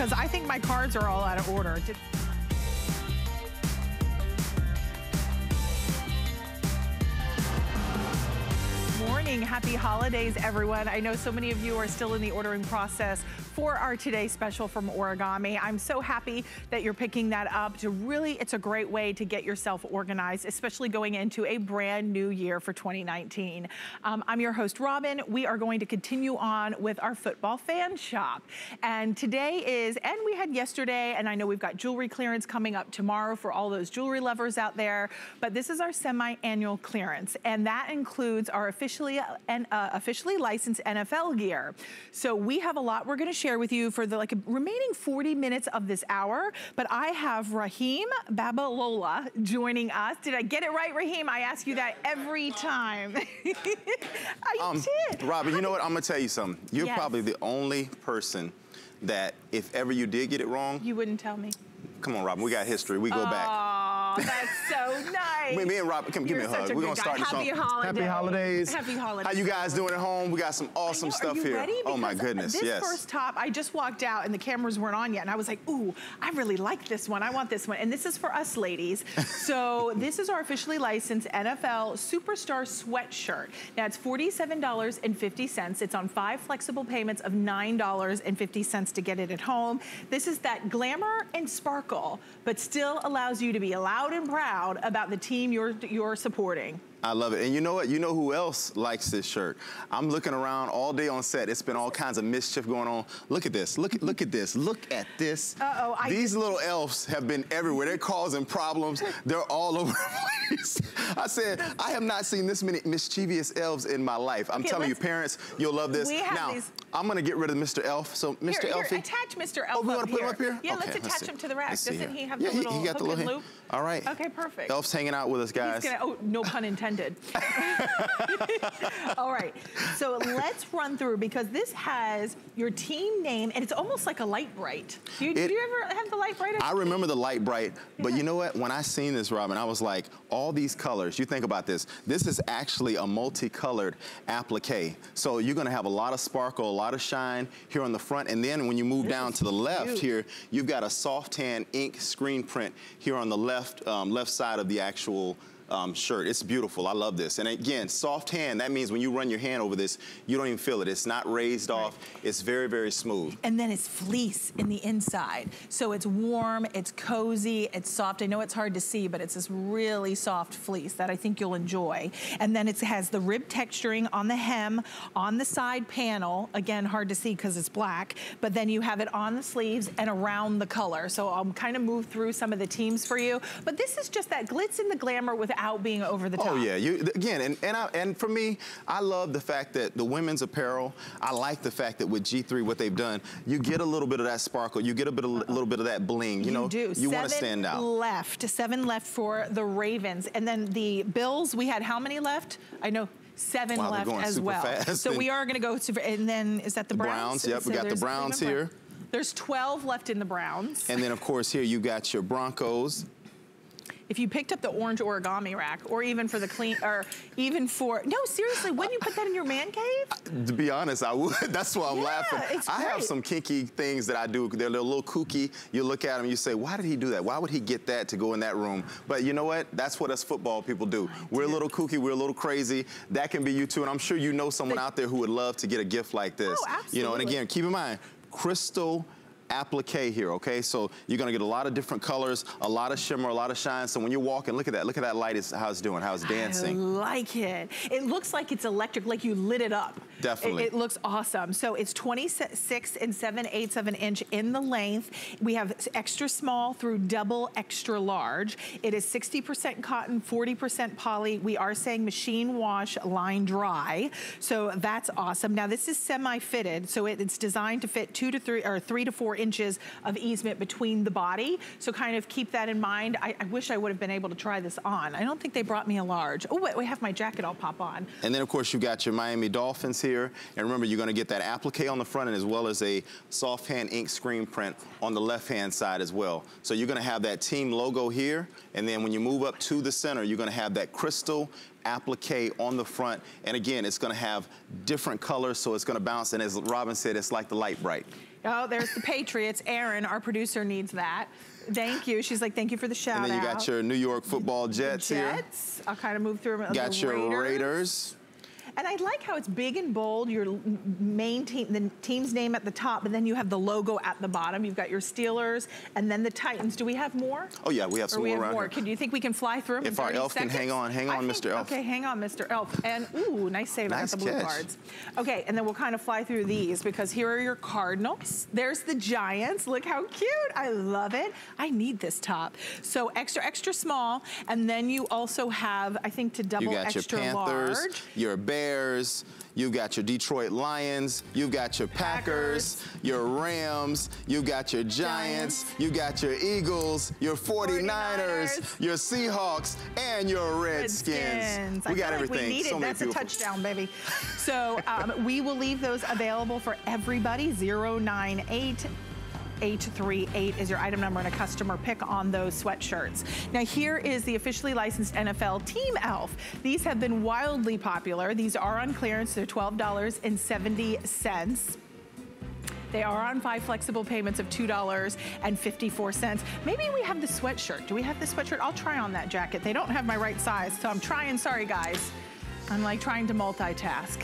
[SPEAKER 1] Because I think my cards are all out of order. Morning. Happy holidays, everyone. I know so many of you are still in the ordering process for our Today Special from Origami. I'm so happy that you're picking that up. To really, it's a great way to get yourself organized, especially going into a brand new year for 2019. Um, I'm your host, Robin. We are going to continue on with our football fan shop. And today is, and we had yesterday, and I know we've got jewelry clearance coming up tomorrow for all those jewelry lovers out there, but this is our semi-annual clearance, and that includes our officially, uh, officially licensed NFL gear. So we have a lot we're gonna share with you for the like remaining 40 minutes of this hour, but I have Raheem Babalola joining us. Did I get it right, Raheem? I ask you that every time. I um, did.
[SPEAKER 5] Robin, you know what? I'm gonna tell you something. You're yes. probably the only person that if ever you did get it wrong,
[SPEAKER 1] You wouldn't tell me.
[SPEAKER 5] Come on, Robin, we got history. We go back.
[SPEAKER 1] Oh, that's so nice.
[SPEAKER 5] Me, me and Robin, come give me a hug.
[SPEAKER 1] such
[SPEAKER 5] We're gonna start
[SPEAKER 1] guy.
[SPEAKER 5] this
[SPEAKER 1] Happy
[SPEAKER 5] on.
[SPEAKER 1] holidays.
[SPEAKER 5] Happy holidays.
[SPEAKER 1] Happy holidays.
[SPEAKER 5] How you guys doing at home? We got some awesome
[SPEAKER 1] I know,
[SPEAKER 5] stuff
[SPEAKER 1] are you
[SPEAKER 5] here.
[SPEAKER 1] Ready?
[SPEAKER 5] oh my
[SPEAKER 1] Because
[SPEAKER 5] goodness,
[SPEAKER 1] this
[SPEAKER 5] yes.
[SPEAKER 1] first top, I just walked out and the cameras weren't on yet, and I was like, ooh, I really like this one. I want this one. And this is for us ladies. so this is our officially licensed NFL Superstar sweatshirt. Now it's $47.50. It's on five flexible payments of $9.50 to get it at home. This is that glamour and sparkle, but still allows you to be loud and proud about the team you're, you're supporting.
[SPEAKER 5] I love it. And you know what? You know who else likes this shirt? I'm looking around all day on set. It's been all kinds of mischief going on. Look at this. Look at look at this. Look at this.
[SPEAKER 1] Uh-oh,
[SPEAKER 5] These little elves have been everywhere. They're causing problems. They're all over the place. I said, I have not seen this many mischievous elves in my life. I'm
[SPEAKER 1] Okay,
[SPEAKER 5] telling you, parents, you'll love this.
[SPEAKER 1] We have
[SPEAKER 5] now,
[SPEAKER 1] these-
[SPEAKER 5] I'm gonna get rid of Mr. Elf. So Mr.
[SPEAKER 1] Here,
[SPEAKER 5] Elfie.
[SPEAKER 1] here, attach Mr. Elf
[SPEAKER 5] Oh, we wanna put him up here?
[SPEAKER 1] Yeah,
[SPEAKER 5] Okay,
[SPEAKER 1] let's attach
[SPEAKER 5] see.
[SPEAKER 1] him to the rack. Doesn't
[SPEAKER 5] here.
[SPEAKER 1] he have
[SPEAKER 5] yeah,
[SPEAKER 1] the little
[SPEAKER 5] he, he got the
[SPEAKER 1] hook
[SPEAKER 5] little
[SPEAKER 1] and loop?
[SPEAKER 5] All right.
[SPEAKER 1] Okay, perfect.
[SPEAKER 5] Elf's hanging out with us, guys.
[SPEAKER 1] Gonna, oh, no pun intended. All right, so let's run through because this has your team name and it's almost like a Lite-Brite. Do you,
[SPEAKER 5] It-
[SPEAKER 1] do you ever have the Lite-Brite?
[SPEAKER 5] I remember the Lite-Brite, but
[SPEAKER 1] Yeah.
[SPEAKER 5] you know what? When I seen this, Robin, I was like, all these colors, you think about this. This is actually a multicolored applique. So you're gonna have a lot of sparkle, a lot of shine here on the front. And then when you move down to the left
[SPEAKER 1] cute.
[SPEAKER 5] here, you've got a soft hand ink screen print here on the left, um, left side of the actual um, shirt. It's beautiful. I love this. And again, soft hand, that means when you run your hand over this, you don't even feel it. It's not raised off. It's very, very smooth.
[SPEAKER 1] and then it's fleece in the inside. So it's warm, it's cozy, it's soft. I know it's hard to see, but it's this really soft fleece that I think you'll enjoy. And then it has the rib texturing on the hem, on the side panel. Again, hard to see because it's black, but then you have it on the sleeves and around the color. So I'll kind of move through some of the teams for you. But this is just that glitz and the glamour without being over the oh, top.
[SPEAKER 5] Oh yeah, you again, and and, I, and for me, I love the fact that the women's apparel. I like the fact that with G3, what they've done, you get a little bit of that sparkle, you get a bit, a little bit of that bling. You, know,
[SPEAKER 1] do.
[SPEAKER 5] you want to stand out.
[SPEAKER 1] left. Seven left for the Ravens. And then the Bills, we had how many left? I know seven
[SPEAKER 5] Wow,
[SPEAKER 1] left as well.
[SPEAKER 5] fast.
[SPEAKER 1] So we are going to go to, and then is that the
[SPEAKER 5] The
[SPEAKER 1] Browns?
[SPEAKER 5] Browns, yep, we got the Browns here.
[SPEAKER 1] There's 12 left in the Browns.
[SPEAKER 5] And then of course here you got your Broncos.
[SPEAKER 1] If you picked up the orange origami rack, or even for the clean, or even for, no, seriously, wouldn't you put that in your man cave?
[SPEAKER 5] Uh, to be honest, I would. That's why I'm
[SPEAKER 1] Yeah,
[SPEAKER 5] laughing. I have some kinky things that I do. They're a little kooky. You look at them, you say, why did he do that? Why would he get that to go in that room? But you know what? That's what us football people do. We're a little kooky. We're a little crazy. That can be you too. And I'm sure you know someone
[SPEAKER 1] The-
[SPEAKER 5] out there who would love to get a gift like this.
[SPEAKER 1] Oh, absolutely.
[SPEAKER 5] You know, and again, keep in mind, crystal applique here, okay? So you're gonna get a lot of different colors, a lot of shimmer, a lot of shine. So when you're walking, look at that. Look at that light is how it's doing, how it's dancing.
[SPEAKER 1] I like it. It looks like it's electric, like you lit it up.
[SPEAKER 5] Definitely.
[SPEAKER 1] It, it looks awesome. So it's 26 and 7 eighths of an inch in the length. We have extra small through double extra large. It is 60% cotton, 40% poly. We are saying machine wash, line dry. So that's awesome. Now this is semi-fitted, so it, it's designed to fit two to three, or three to four inches of easement between the body. So kind of keep that in mind. I, I wish I would have been able to try this on. I don't think they brought me a large. Oh, wait, we have my jacket I'll pop on.
[SPEAKER 5] And then, of course, you've got your Miami Dolphins here. And remember, you're going to get that applique on the front end as well as a soft hand ink screen print on the left-hand side as well. So you're going to have that team logo here. And then when you move up to the center, you're going to have that crystal applique on the front. And again, it's going to have different colors, so it's going to bounce. And as Robin said, it's like the Lite-Brite.
[SPEAKER 1] Oh, there's the Patriots. Erin, our producer, needs that. Thank you. She's like, thank you for the shout
[SPEAKER 5] And then you
[SPEAKER 1] out.
[SPEAKER 5] got your New York football Jets, here.
[SPEAKER 1] Jets. I'll kind of move through them.
[SPEAKER 5] Got
[SPEAKER 1] the
[SPEAKER 5] your
[SPEAKER 1] Raiders.
[SPEAKER 5] Raiders.
[SPEAKER 1] And I like how it's big and bold, your main team, the team's name at the top, and then you have the logo at the bottom. You've got your Steelers and then the Titans. Do we have more?
[SPEAKER 5] Oh, yeah, we have
[SPEAKER 1] Or
[SPEAKER 5] some
[SPEAKER 1] we
[SPEAKER 5] more
[SPEAKER 1] have
[SPEAKER 5] around
[SPEAKER 1] more.
[SPEAKER 5] here.
[SPEAKER 1] Can you think we can fly through them
[SPEAKER 5] If our
[SPEAKER 1] 30
[SPEAKER 5] elf can
[SPEAKER 1] seconds?
[SPEAKER 5] hang on, hang on,
[SPEAKER 1] think-
[SPEAKER 5] Mr. Elf.
[SPEAKER 1] Okay, hang on, Mr. Elf. And ooh, nice save. I
[SPEAKER 5] Nice
[SPEAKER 1] got the blue
[SPEAKER 5] catch.
[SPEAKER 1] cards. Okay, and then we'll kind of fly through these because here are your Cardinals. There's the Giants. Look how cute. I love it. I need this top. So extra, extra small. And then you also have, I think, to double
[SPEAKER 5] You got your
[SPEAKER 1] extra
[SPEAKER 5] Panthers,
[SPEAKER 1] large.
[SPEAKER 5] your Bears, you've got your Detroit Lions, you've got your Packers, Packers. your Rams, you've got your Giants, Giants, you got your Eagles, your 49ers, 49ers, your Seahawks, and your Redskins. Redskins.
[SPEAKER 1] We got everything. Like we need so it. That's a touchdown, baby. So um, we will leave those available for everybody. 098 838 is your item number and a customer pick on those sweatshirts. Now here is the officially licensed NFL Team Elf. These have been wildly popular. These are on clearance. They're $12.70. They are on five flexible payments of $2.54. Maybe we have the sweatshirt. Do we have the sweatshirt? I'll try on that jacket. They don't have my right size, so I'm trying. Sorry, guys. I'm like trying to multitask.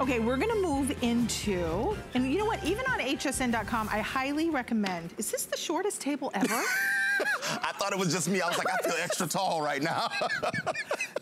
[SPEAKER 1] Okay, we're gonna move into, and you know what, even on hsn.com, I highly recommend, is this the shortest table ever?
[SPEAKER 5] I thought it was just me. I was like, I feel extra tall right now.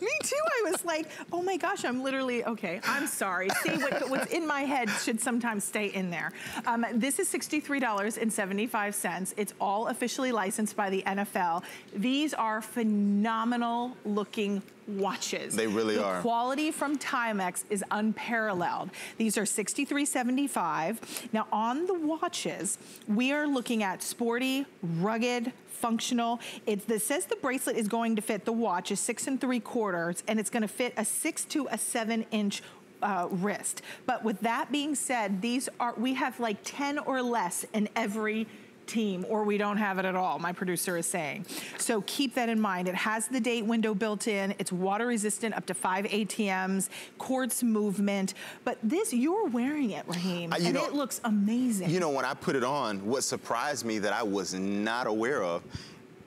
[SPEAKER 1] me too. I was like, oh my gosh, I'm literally, okay, I'm sorry. See, what, what's in my head should sometimes stay in there. Um, this is $63.75. It's all officially licensed by the NFL. These are phenomenal looking watches.
[SPEAKER 5] They really
[SPEAKER 1] the
[SPEAKER 5] are.
[SPEAKER 1] The quality from Timex is unparalleled. These are $63.75. Now on the watches, we are looking at sporty, rugged, functional. It, it says the bracelet is going to fit the watch is six and three quarters and it's gonna fit a six to a seven inch uh, wrist. But with that being said, these are, we have like 10 or less in every team or we don't have it at all, my producer is saying. So keep that in mind. It has the date window built in. It's water resistant up to five ATMs, quartz movement. But this, you're wearing it, Raheem, uh, and know, it looks amazing.
[SPEAKER 5] You know, when I put it on, what surprised me that I was not aware of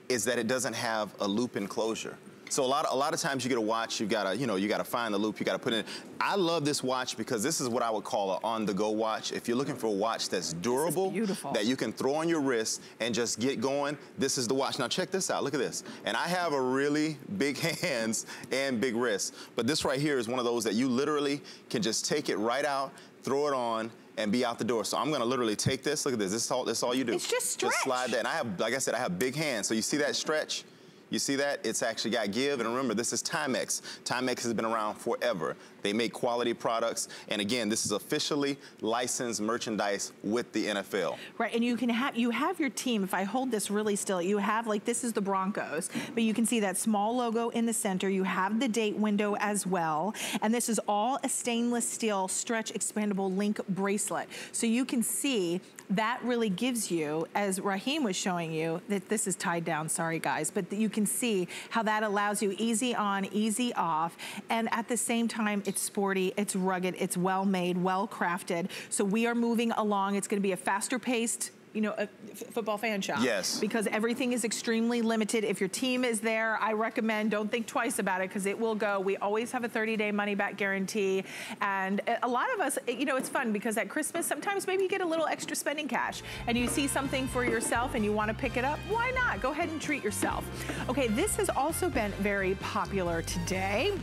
[SPEAKER 5] is that it doesn't have a loop enclosure. So a lot of, a lot of times you get a watch, you gotta, you know, you gotta find the loop, you gotta put in. I love this watch because this is what I would call an on-the-go watch. If you're looking for a watch that's durable, that you can throw on your wrist and just get going, this is the watch. Now check this out, look at this. And I have a really big hands and big wrists, but this right here is one of those that you literally can just take it right out, throw it on, and be out the door. So I'm gonna literally take this, look at this, this is all, this is all you do.
[SPEAKER 1] It's just stretch.
[SPEAKER 5] Just slide that, and I have, like I said, I have big hands. So you see that stretch? You see that? It's actually got give. And remember, this is Timex. Timex has been around forever. They make quality products. And again, this is officially licensed merchandise with the NFL.
[SPEAKER 1] Right, and you can have, you have your team. If I hold this really still, you have like, this is the Broncos, but you can see that small logo in the center. You have the date window as well. And this is all a stainless steel stretch expandable link bracelet. So you can see that really gives you, as Raheem was showing you, that this is tied down, sorry guys, but you can see how that allows you easy on, easy off, and at the same time, it's sporty, it's rugged, it's well made, well crafted. So we are moving along. It's gonna be a faster paced you know, a football fan shop.
[SPEAKER 5] Yes.
[SPEAKER 1] Because everything is extremely limited. If your team is there, I recommend don't think twice about it because it will go. We always have a 30-day money-back guarantee. And a lot of us, you know, it's fun because at Christmas, sometimes maybe you get a little extra spending cash and you see something for yourself and you want to pick it up. Why not? Go ahead and treat yourself. Okay, this has also been very popular today.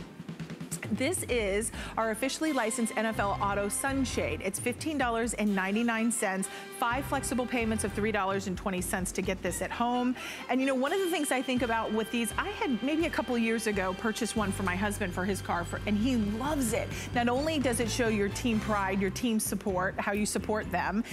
[SPEAKER 1] This is our officially licensed NFL Auto Sunshade. It's $15.99, five flexible payments of $3.20 to get this at home. And you know, one of the things I think about with these, I had maybe a couple years ago purchased one for my husband for his car, for, and he loves it. Not only does it show your team pride, your team support, how you support them,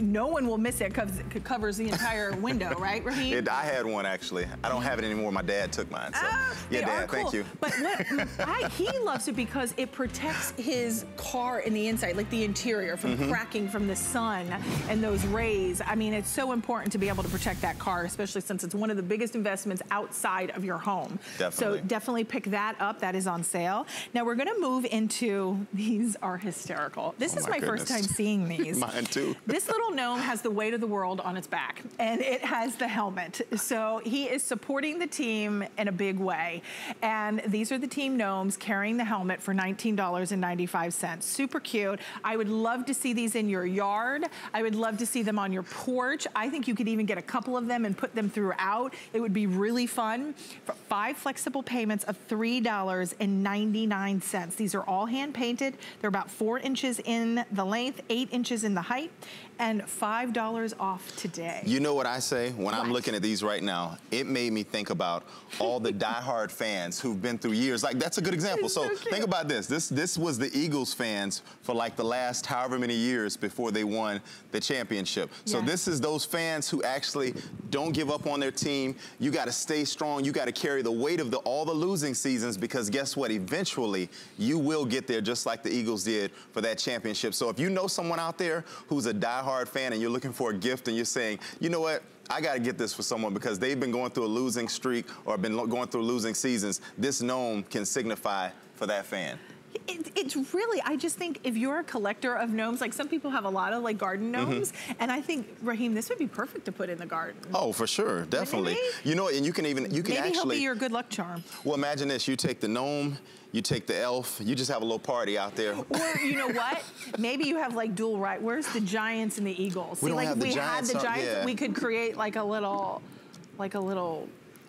[SPEAKER 1] no one will miss it because it covers the entire window, right, Raheem?
[SPEAKER 5] It, I had one actually. I don't have it anymore. My dad took mine. So. Ah, yeah, Dad, cool. thank you.
[SPEAKER 1] But what I, he loves it because it protects his car in the inside, like the interior, from mm -hmm. cracking from the sun and those rays. I mean, it's so important to be able to protect that car, especially since it's one of the biggest investments outside of your home.
[SPEAKER 5] Definitely.
[SPEAKER 1] So definitely pick that up. That is on sale. Now we're gonna move into, these are hysterical. This oh is my, my first time seeing these.
[SPEAKER 5] Mine too.
[SPEAKER 1] this little gnome has the weight of the world on its back and it has the helmet. So he is supporting the team in a big way. And these are the team gnomes carrying the helmet for $19.95. Super cute. I would love to see these in your yard. I would love to see them on your porch. I think you could even get a couple of them and put them throughout. It would be really fun. For five flexible payments of $3.99. These are all hand painted. They're about four inches in the length, eight inches in the height, and $5 off today.
[SPEAKER 5] You know what I say when what? I'm looking at these right now? It made me think about all the diehard fans who've been through years. Like, that's a good example. So, so think about this. This this was the Eagles fans for like the last however many years before they won the championship. So this is those fans who actually don't give up on their team. You got to stay strong. You got to carry the weight of the, all the losing seasons because guess what? Eventually, you will get there just like the Eagles did for that championship. So if you know someone out there who's a diehard fan and you're looking for a gift and you're saying, you know what? I got to get this for someone because they've been going through a losing streak or been going through losing seasons. This gnome can signify for that fan.
[SPEAKER 1] It, it's really, I just think if you're a collector of gnomes, like some people have a lot of like garden
[SPEAKER 5] Mm-hmm.
[SPEAKER 1] gnomes, and I think, Raheem, this would be perfect to put in the garden.
[SPEAKER 5] Oh, for sure, definitely. You know, and you can even you can
[SPEAKER 1] Maybe he'll
[SPEAKER 5] actually.
[SPEAKER 1] be your good luck charm.
[SPEAKER 5] well, imagine this: you take the gnome, you take the elf, you just have a little party out there.
[SPEAKER 1] Or you know what? Maybe you have like dual right. Where's the Giants and the Eagles?
[SPEAKER 5] We
[SPEAKER 1] See, like if
[SPEAKER 5] the
[SPEAKER 1] we had the
[SPEAKER 5] on-
[SPEAKER 1] Giants,
[SPEAKER 5] yeah.
[SPEAKER 1] we could create like a little, like a little,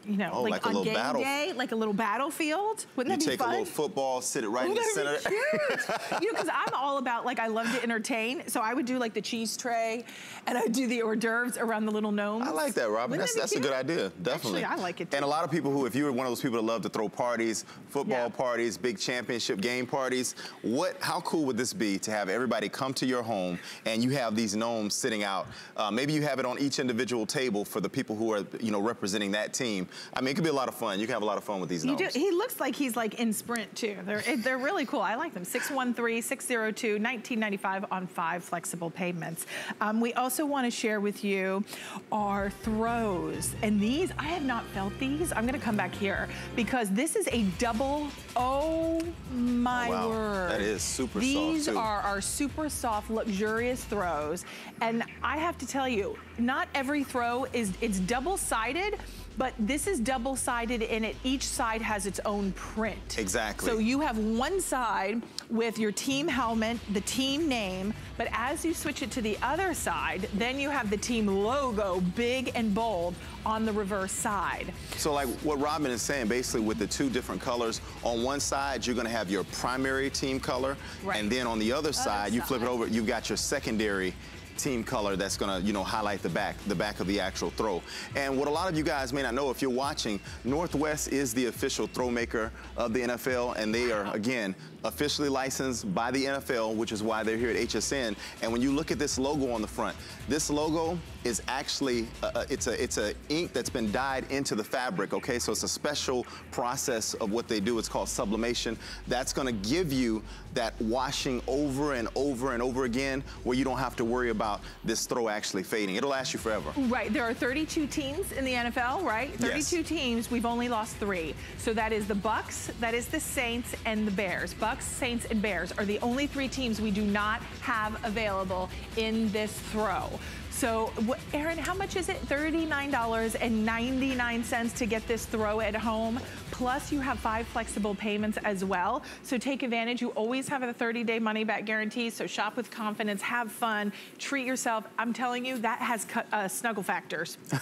[SPEAKER 1] you know,
[SPEAKER 5] Oh,
[SPEAKER 1] like,
[SPEAKER 5] like a
[SPEAKER 1] on
[SPEAKER 5] little
[SPEAKER 1] game
[SPEAKER 5] battle-
[SPEAKER 1] day, like a little battlefield. Wouldn't
[SPEAKER 5] You
[SPEAKER 1] that be fun?
[SPEAKER 5] You take a little football, sit it right
[SPEAKER 1] Oh,
[SPEAKER 5] in the
[SPEAKER 1] that'd
[SPEAKER 5] center.
[SPEAKER 1] be cute. you know, because I'm all about like I love to entertain, so I would do like the cheese tray, and I'd do the hors d'oeuvres around the little gnomes.
[SPEAKER 5] I like that, Robin.
[SPEAKER 1] Wouldn't
[SPEAKER 5] That's
[SPEAKER 1] that
[SPEAKER 5] that's a good idea. Definitely.
[SPEAKER 1] Actually, I like it.
[SPEAKER 5] And a lot of people who, if you were one of those people that love to throw parties, football
[SPEAKER 1] Yeah.
[SPEAKER 5] parties, big championship game parties, what? How cool would this be to have everybody come to your home and you have these gnomes sitting out? Uh, maybe you have it on each individual table for the people who are, you know, representing that team. I mean, it could be a lot of fun. You can have a lot of fun with these
[SPEAKER 1] You do. He looks like he's like in sprint too. They're they're really cool. I like them. 613-602-1995 on five flexible payments. Um, we also want to share with you our throws, and these I have not felt these. I'm going to come back here because this is a double. Oh my
[SPEAKER 5] Oh, wow.
[SPEAKER 1] word!
[SPEAKER 5] That is super soft,
[SPEAKER 1] These are our super soft, luxurious throws, and I have to tell you, not every throw is it's double sided. But this is double sided and it each side has its own print.
[SPEAKER 5] Exactly.
[SPEAKER 1] So you have one side with your team helmet, the team name, but as you switch it to the other side, then you have the team logo big and bold on the reverse side.
[SPEAKER 5] So like what Robin is saying, basically with the two different colors, on one side you're gonna have your primary team color,
[SPEAKER 1] Right.
[SPEAKER 5] and then on the other side, you flip it over, you've got your secondary team color that's gonna, you know, highlight the back, the back of the actual throw. And what a lot of you guys may not know, if you're watching, Northwest is the official throw maker of the NFL, and they are, again, officially licensed by the NFL, which is why they're here at HSN. And when you look at this logo on the front, this logo is actually uh, uh, it's a it's a ink that's been dyed into the fabric. Okay, so it's a special process of what they do. It's called sublimation. That's going to give you that washing over and over and over again, where you don't have to worry about this throw actually fading. It'll last you forever.
[SPEAKER 1] Right, there are 32 teams in the NFL, right? 32
[SPEAKER 5] Yes.
[SPEAKER 1] teams, we've only lost three. So that is the Bucs, that is the Saints, and the Bears. Bucs, Saints, and Bears are the only three teams we do not have available in this throw. So, Erin, how much is it? $39.99 to get this throw at home. Plus, you have five flexible payments as well. So, take advantage. You always have a 30 day money back guarantee. So, shop with confidence, have fun, treat yourself. I'm telling you, that has uh, snuggle factors.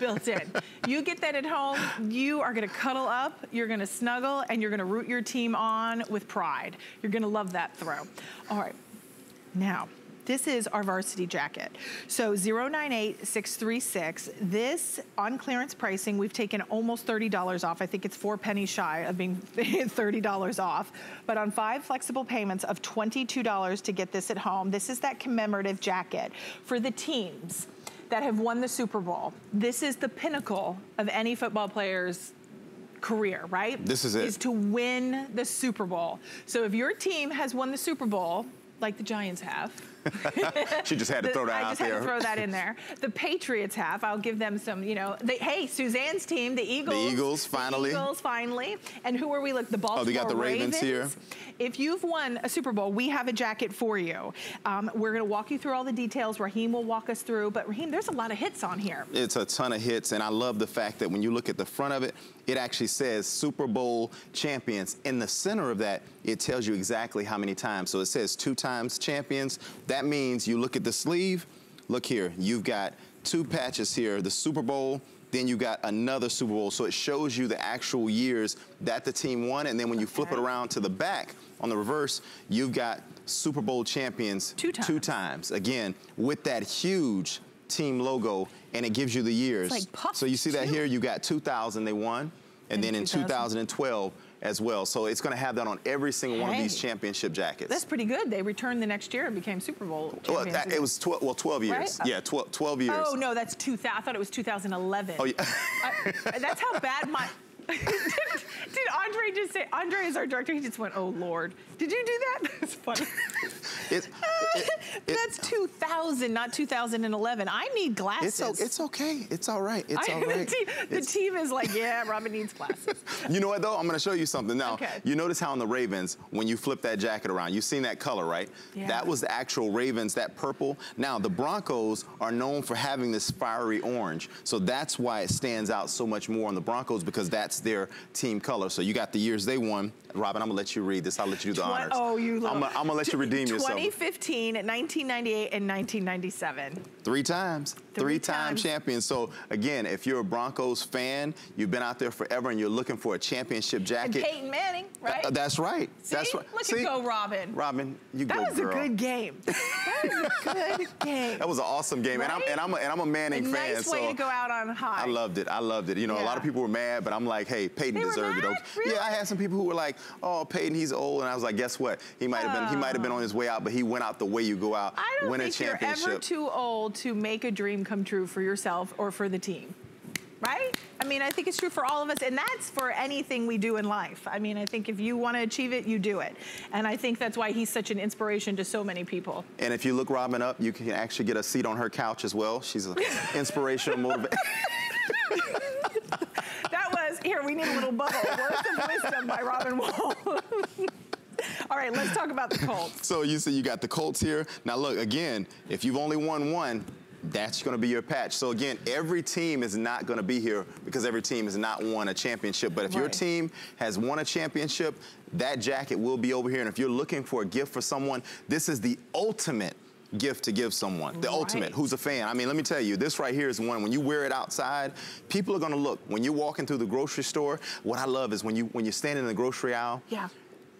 [SPEAKER 1] built in. You get that at home, you are gonna cuddle up, you're gonna snuggle, and you're gonna root your team on with pride. You're gonna love that throw. All right, now, this is our varsity jacket. So 098636, this on clearance pricing, we've taken almost $30 off. I think it's four pennies shy of being $30 off. But on five flexible payments of $22 to get this at home, this is that commemorative jacket for the teams that have won the Super Bowl. This is the pinnacle of any football player's career, right?
[SPEAKER 5] This is it.
[SPEAKER 1] Is to win the Super Bowl. So if your team has won the Super Bowl, like the Giants have,
[SPEAKER 5] She just had to
[SPEAKER 1] the-
[SPEAKER 5] throw that
[SPEAKER 1] I
[SPEAKER 5] out
[SPEAKER 1] just
[SPEAKER 5] there.
[SPEAKER 1] had to throw that in there. The Patriots have. I'll give them some. You know, they, hey, Suzanne's team, the Eagles.
[SPEAKER 5] The Eagles,
[SPEAKER 1] the
[SPEAKER 5] finally.
[SPEAKER 1] Eagles finally. And who are we? Look, the Baltimore
[SPEAKER 5] Oh, we got the Ravens here.
[SPEAKER 1] If you've won a Super Bowl, we have a jacket for you. Um, we're going to walk you through all the details. Raheem will walk us through. But Raheem, there's a lot of hits on here.
[SPEAKER 5] It's a ton of hits, and I love the fact that when you look at the front of it, it actually says Super Bowl champions. In the center of that, it tells you exactly how many times. So it says two times champions. That means you look at the sleeve, look here, you've got two patches here, the Super Bowl, then you got another Super Bowl. So it shows you the actual years that the team won, and then when you flip it around to the back on the reverse, you've got Super Bowl champions
[SPEAKER 1] Two times.
[SPEAKER 5] two times. Again, with that huge team logo, and it gives you the years.
[SPEAKER 1] like
[SPEAKER 5] so you see that
[SPEAKER 1] too.
[SPEAKER 5] here, you got 2000 they won, and then in 2012 as well. So it's going to have that on every single one of these championship jackets.
[SPEAKER 1] That's pretty good. They returned the next year and became Super Bowl
[SPEAKER 5] well,
[SPEAKER 1] champions.
[SPEAKER 5] that, it was 12, well, 12 years.
[SPEAKER 1] Right?
[SPEAKER 5] Yeah, 12, 12 years.
[SPEAKER 1] Oh no, that's 2000. I thought it was 2011.
[SPEAKER 5] Oh, yeah.
[SPEAKER 1] I- that's how bad my. Did, Andre just say? Andre is our director. He just went, "Oh Lord." Did you do that? That's funny.
[SPEAKER 5] It- it- it-
[SPEAKER 1] that's 2000, not 2011. I need glasses.
[SPEAKER 5] it's, it's okay. It's all right. It's
[SPEAKER 1] I-
[SPEAKER 5] all right.
[SPEAKER 1] the, team, the team is like, yeah, Robin needs glasses.
[SPEAKER 5] You know what though? I'm gonna show you something now.
[SPEAKER 1] Okay.
[SPEAKER 5] You notice how in the Ravens, when you flip that jacket around, you've seen that color, right?
[SPEAKER 1] Yeah.
[SPEAKER 5] That was the actual Ravens, that purple. Now the Broncos are known for having this fiery orange. So that's why it stands out so much more on the Broncos because that's their team color. So you got the years they won. Robin, I'm gonna let you read this. I'll let you do the honors.
[SPEAKER 1] oh, you
[SPEAKER 5] I'm
[SPEAKER 1] love
[SPEAKER 5] gonna, I'm gonna let you redeem yourself.
[SPEAKER 1] 2015, 1998, and 1997.
[SPEAKER 5] Three times.
[SPEAKER 1] Three
[SPEAKER 5] Three-time
[SPEAKER 1] times.
[SPEAKER 5] champion. So again, if you're a Broncos fan, you've been out there forever and you're looking for a championship
[SPEAKER 1] And
[SPEAKER 5] jacket.
[SPEAKER 1] Peyton Manning, right?
[SPEAKER 5] Uh, that's right.
[SPEAKER 1] See?
[SPEAKER 5] That's right.
[SPEAKER 1] Look
[SPEAKER 5] See?
[SPEAKER 1] at go, Robin.
[SPEAKER 5] Robin, you
[SPEAKER 1] that
[SPEAKER 5] go, That
[SPEAKER 1] was
[SPEAKER 5] girl.
[SPEAKER 1] a good game. That was a good game.
[SPEAKER 5] That was an awesome game, and I'm and I'm a, and I'm a
[SPEAKER 1] a
[SPEAKER 5] Manning fan,
[SPEAKER 1] nice way
[SPEAKER 5] so
[SPEAKER 1] to go out on high.
[SPEAKER 5] I loved it. I loved it. You know, a lot of people were mad, but I'm like, hey, Peyton
[SPEAKER 1] They
[SPEAKER 5] deserved it. Okay.
[SPEAKER 1] Really?
[SPEAKER 5] Yeah, I had some people who were like, oh, Peyton, he's old, and I was like, guess what? He might have been he might have been on his way out, but he went out the way you go out,
[SPEAKER 1] I don't
[SPEAKER 5] win a
[SPEAKER 1] think you're ever too old to make a dream come true for yourself or for the team. Right? I mean, I think it's true for all of us, and that's for anything we do in life. I mean, I think if you want to achieve it, you do it. And I think that's why he's such an inspiration to so many people.
[SPEAKER 5] and if you look Robin up, you can actually get a seat on her couch as well. She's an inspirational motivator.
[SPEAKER 1] Here, we need a little bubble. Words of wisdom by Robin Wall. all right, let's talk about the Colts.
[SPEAKER 5] So you see, you got the Colts here. Now look, again, if you've only won one, that's going to be your patch. So again, every team is not going to be here because every team has not won a championship. But if your team has won a championship, that jacket will be over here. And if you're looking for a gift for someone, this is the ultimate gift to give someone. The ultimate, who's a fan. I mean, let me tell you, this right here is one, when you wear it outside, people are going to look. When you're walking through the grocery store, what I love is when, you, when you're standing in the grocery aisle,
[SPEAKER 1] Yeah.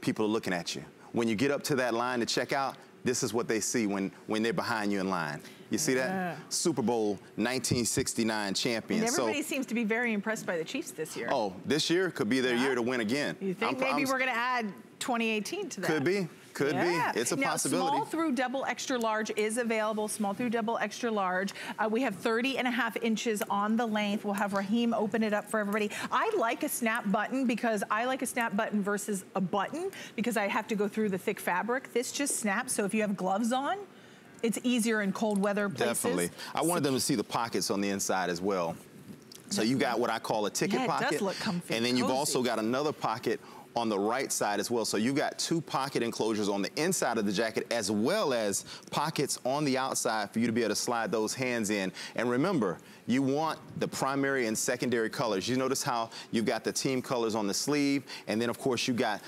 [SPEAKER 5] people are looking at you. When you get up to that line to check out, this is what they see when, when they're behind you in line. You see
[SPEAKER 1] Yeah.
[SPEAKER 5] that? Super Bowl 1969
[SPEAKER 1] And
[SPEAKER 5] champion.
[SPEAKER 1] everybody
[SPEAKER 5] so,
[SPEAKER 1] seems to be very impressed by the Chiefs this year.
[SPEAKER 5] oh, this year could be their
[SPEAKER 1] Yeah.
[SPEAKER 5] year to win again.
[SPEAKER 1] You think
[SPEAKER 5] I'm-
[SPEAKER 1] maybe
[SPEAKER 5] I'm-
[SPEAKER 1] we're going to add 2018 to that?
[SPEAKER 5] Could be. Could
[SPEAKER 1] Yeah.
[SPEAKER 5] be. It's a
[SPEAKER 1] now,
[SPEAKER 5] possibility.
[SPEAKER 1] Small through double extra large is available. Small through double extra large. Uh, we have 30 and a half inches on the length. We'll have Raheem open it up for everybody. I like a snap button because I like a snap button versus a button because I have to go through the thick fabric. This just snaps. So if you have gloves on, it's easier in cold weather places.
[SPEAKER 5] Definitely. I wanted them to see the pockets on the inside as well. So you got what I call a ticket
[SPEAKER 1] Yeah, it does
[SPEAKER 5] pocket.
[SPEAKER 1] look comfy,
[SPEAKER 5] and then you've also got another pocket on the right side as well. So you've got two pocket enclosures on the inside of the jacket as well as pockets on the outside for you to be able to slide those hands in. And remember, you want the primary and secondary colors. You notice how you've got the team colors on the sleeve, and then of course you got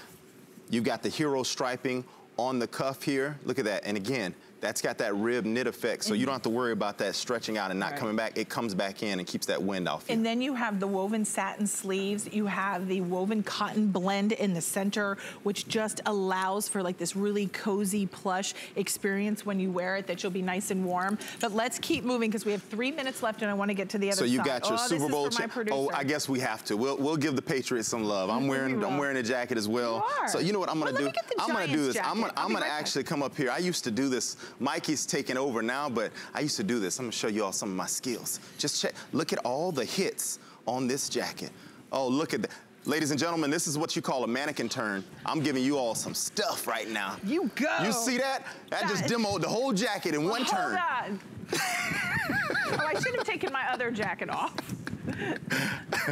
[SPEAKER 5] You've got the hero striping on the cuff here. Look at that. And again, that's got that rib knit effect, so you don't have to worry about that stretching out and not
[SPEAKER 1] Right.
[SPEAKER 5] coming back. It comes back in and keeps that wind off you.
[SPEAKER 1] And then you have the woven satin sleeves. You have the woven cotton blend in the center, which just allows for like this really cozy plush experience when you wear it that you'll be nice and warm. But let's keep moving because we have three minutes left and I want to get to the other
[SPEAKER 5] so you
[SPEAKER 1] side.
[SPEAKER 5] got your
[SPEAKER 1] oh,
[SPEAKER 5] Super Bowl.
[SPEAKER 1] is for my
[SPEAKER 5] cha- oh,
[SPEAKER 1] producer.
[SPEAKER 5] oh, I guess we have to. We'll we'll give the Patriots some love. I'm wearing. I'm wearing a jacket as well.
[SPEAKER 1] You are.
[SPEAKER 5] So you know what I'm gonna
[SPEAKER 1] let
[SPEAKER 5] do?
[SPEAKER 1] me get the
[SPEAKER 5] I'm gonna do this. I'm gonna
[SPEAKER 1] jacket.
[SPEAKER 5] I'm gonna
[SPEAKER 1] right back.
[SPEAKER 5] actually come up here. I used to do this. Mikey's taking over now, but I used to do this. I'm gonna show you all some of my skills. Just check. Look at all the hits on this jacket. Oh, look at that. Ladies and gentlemen, this is what you call a mannequin turn. I'm giving you all some stuff right now.
[SPEAKER 1] You go.
[SPEAKER 5] You see that? That just demoed the whole jacket in one
[SPEAKER 1] Hold
[SPEAKER 5] turn.
[SPEAKER 1] on. oh, I should have taken my other jacket off.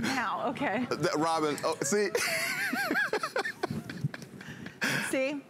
[SPEAKER 1] now, okay.
[SPEAKER 5] That- Robin, oh, see?
[SPEAKER 1] See?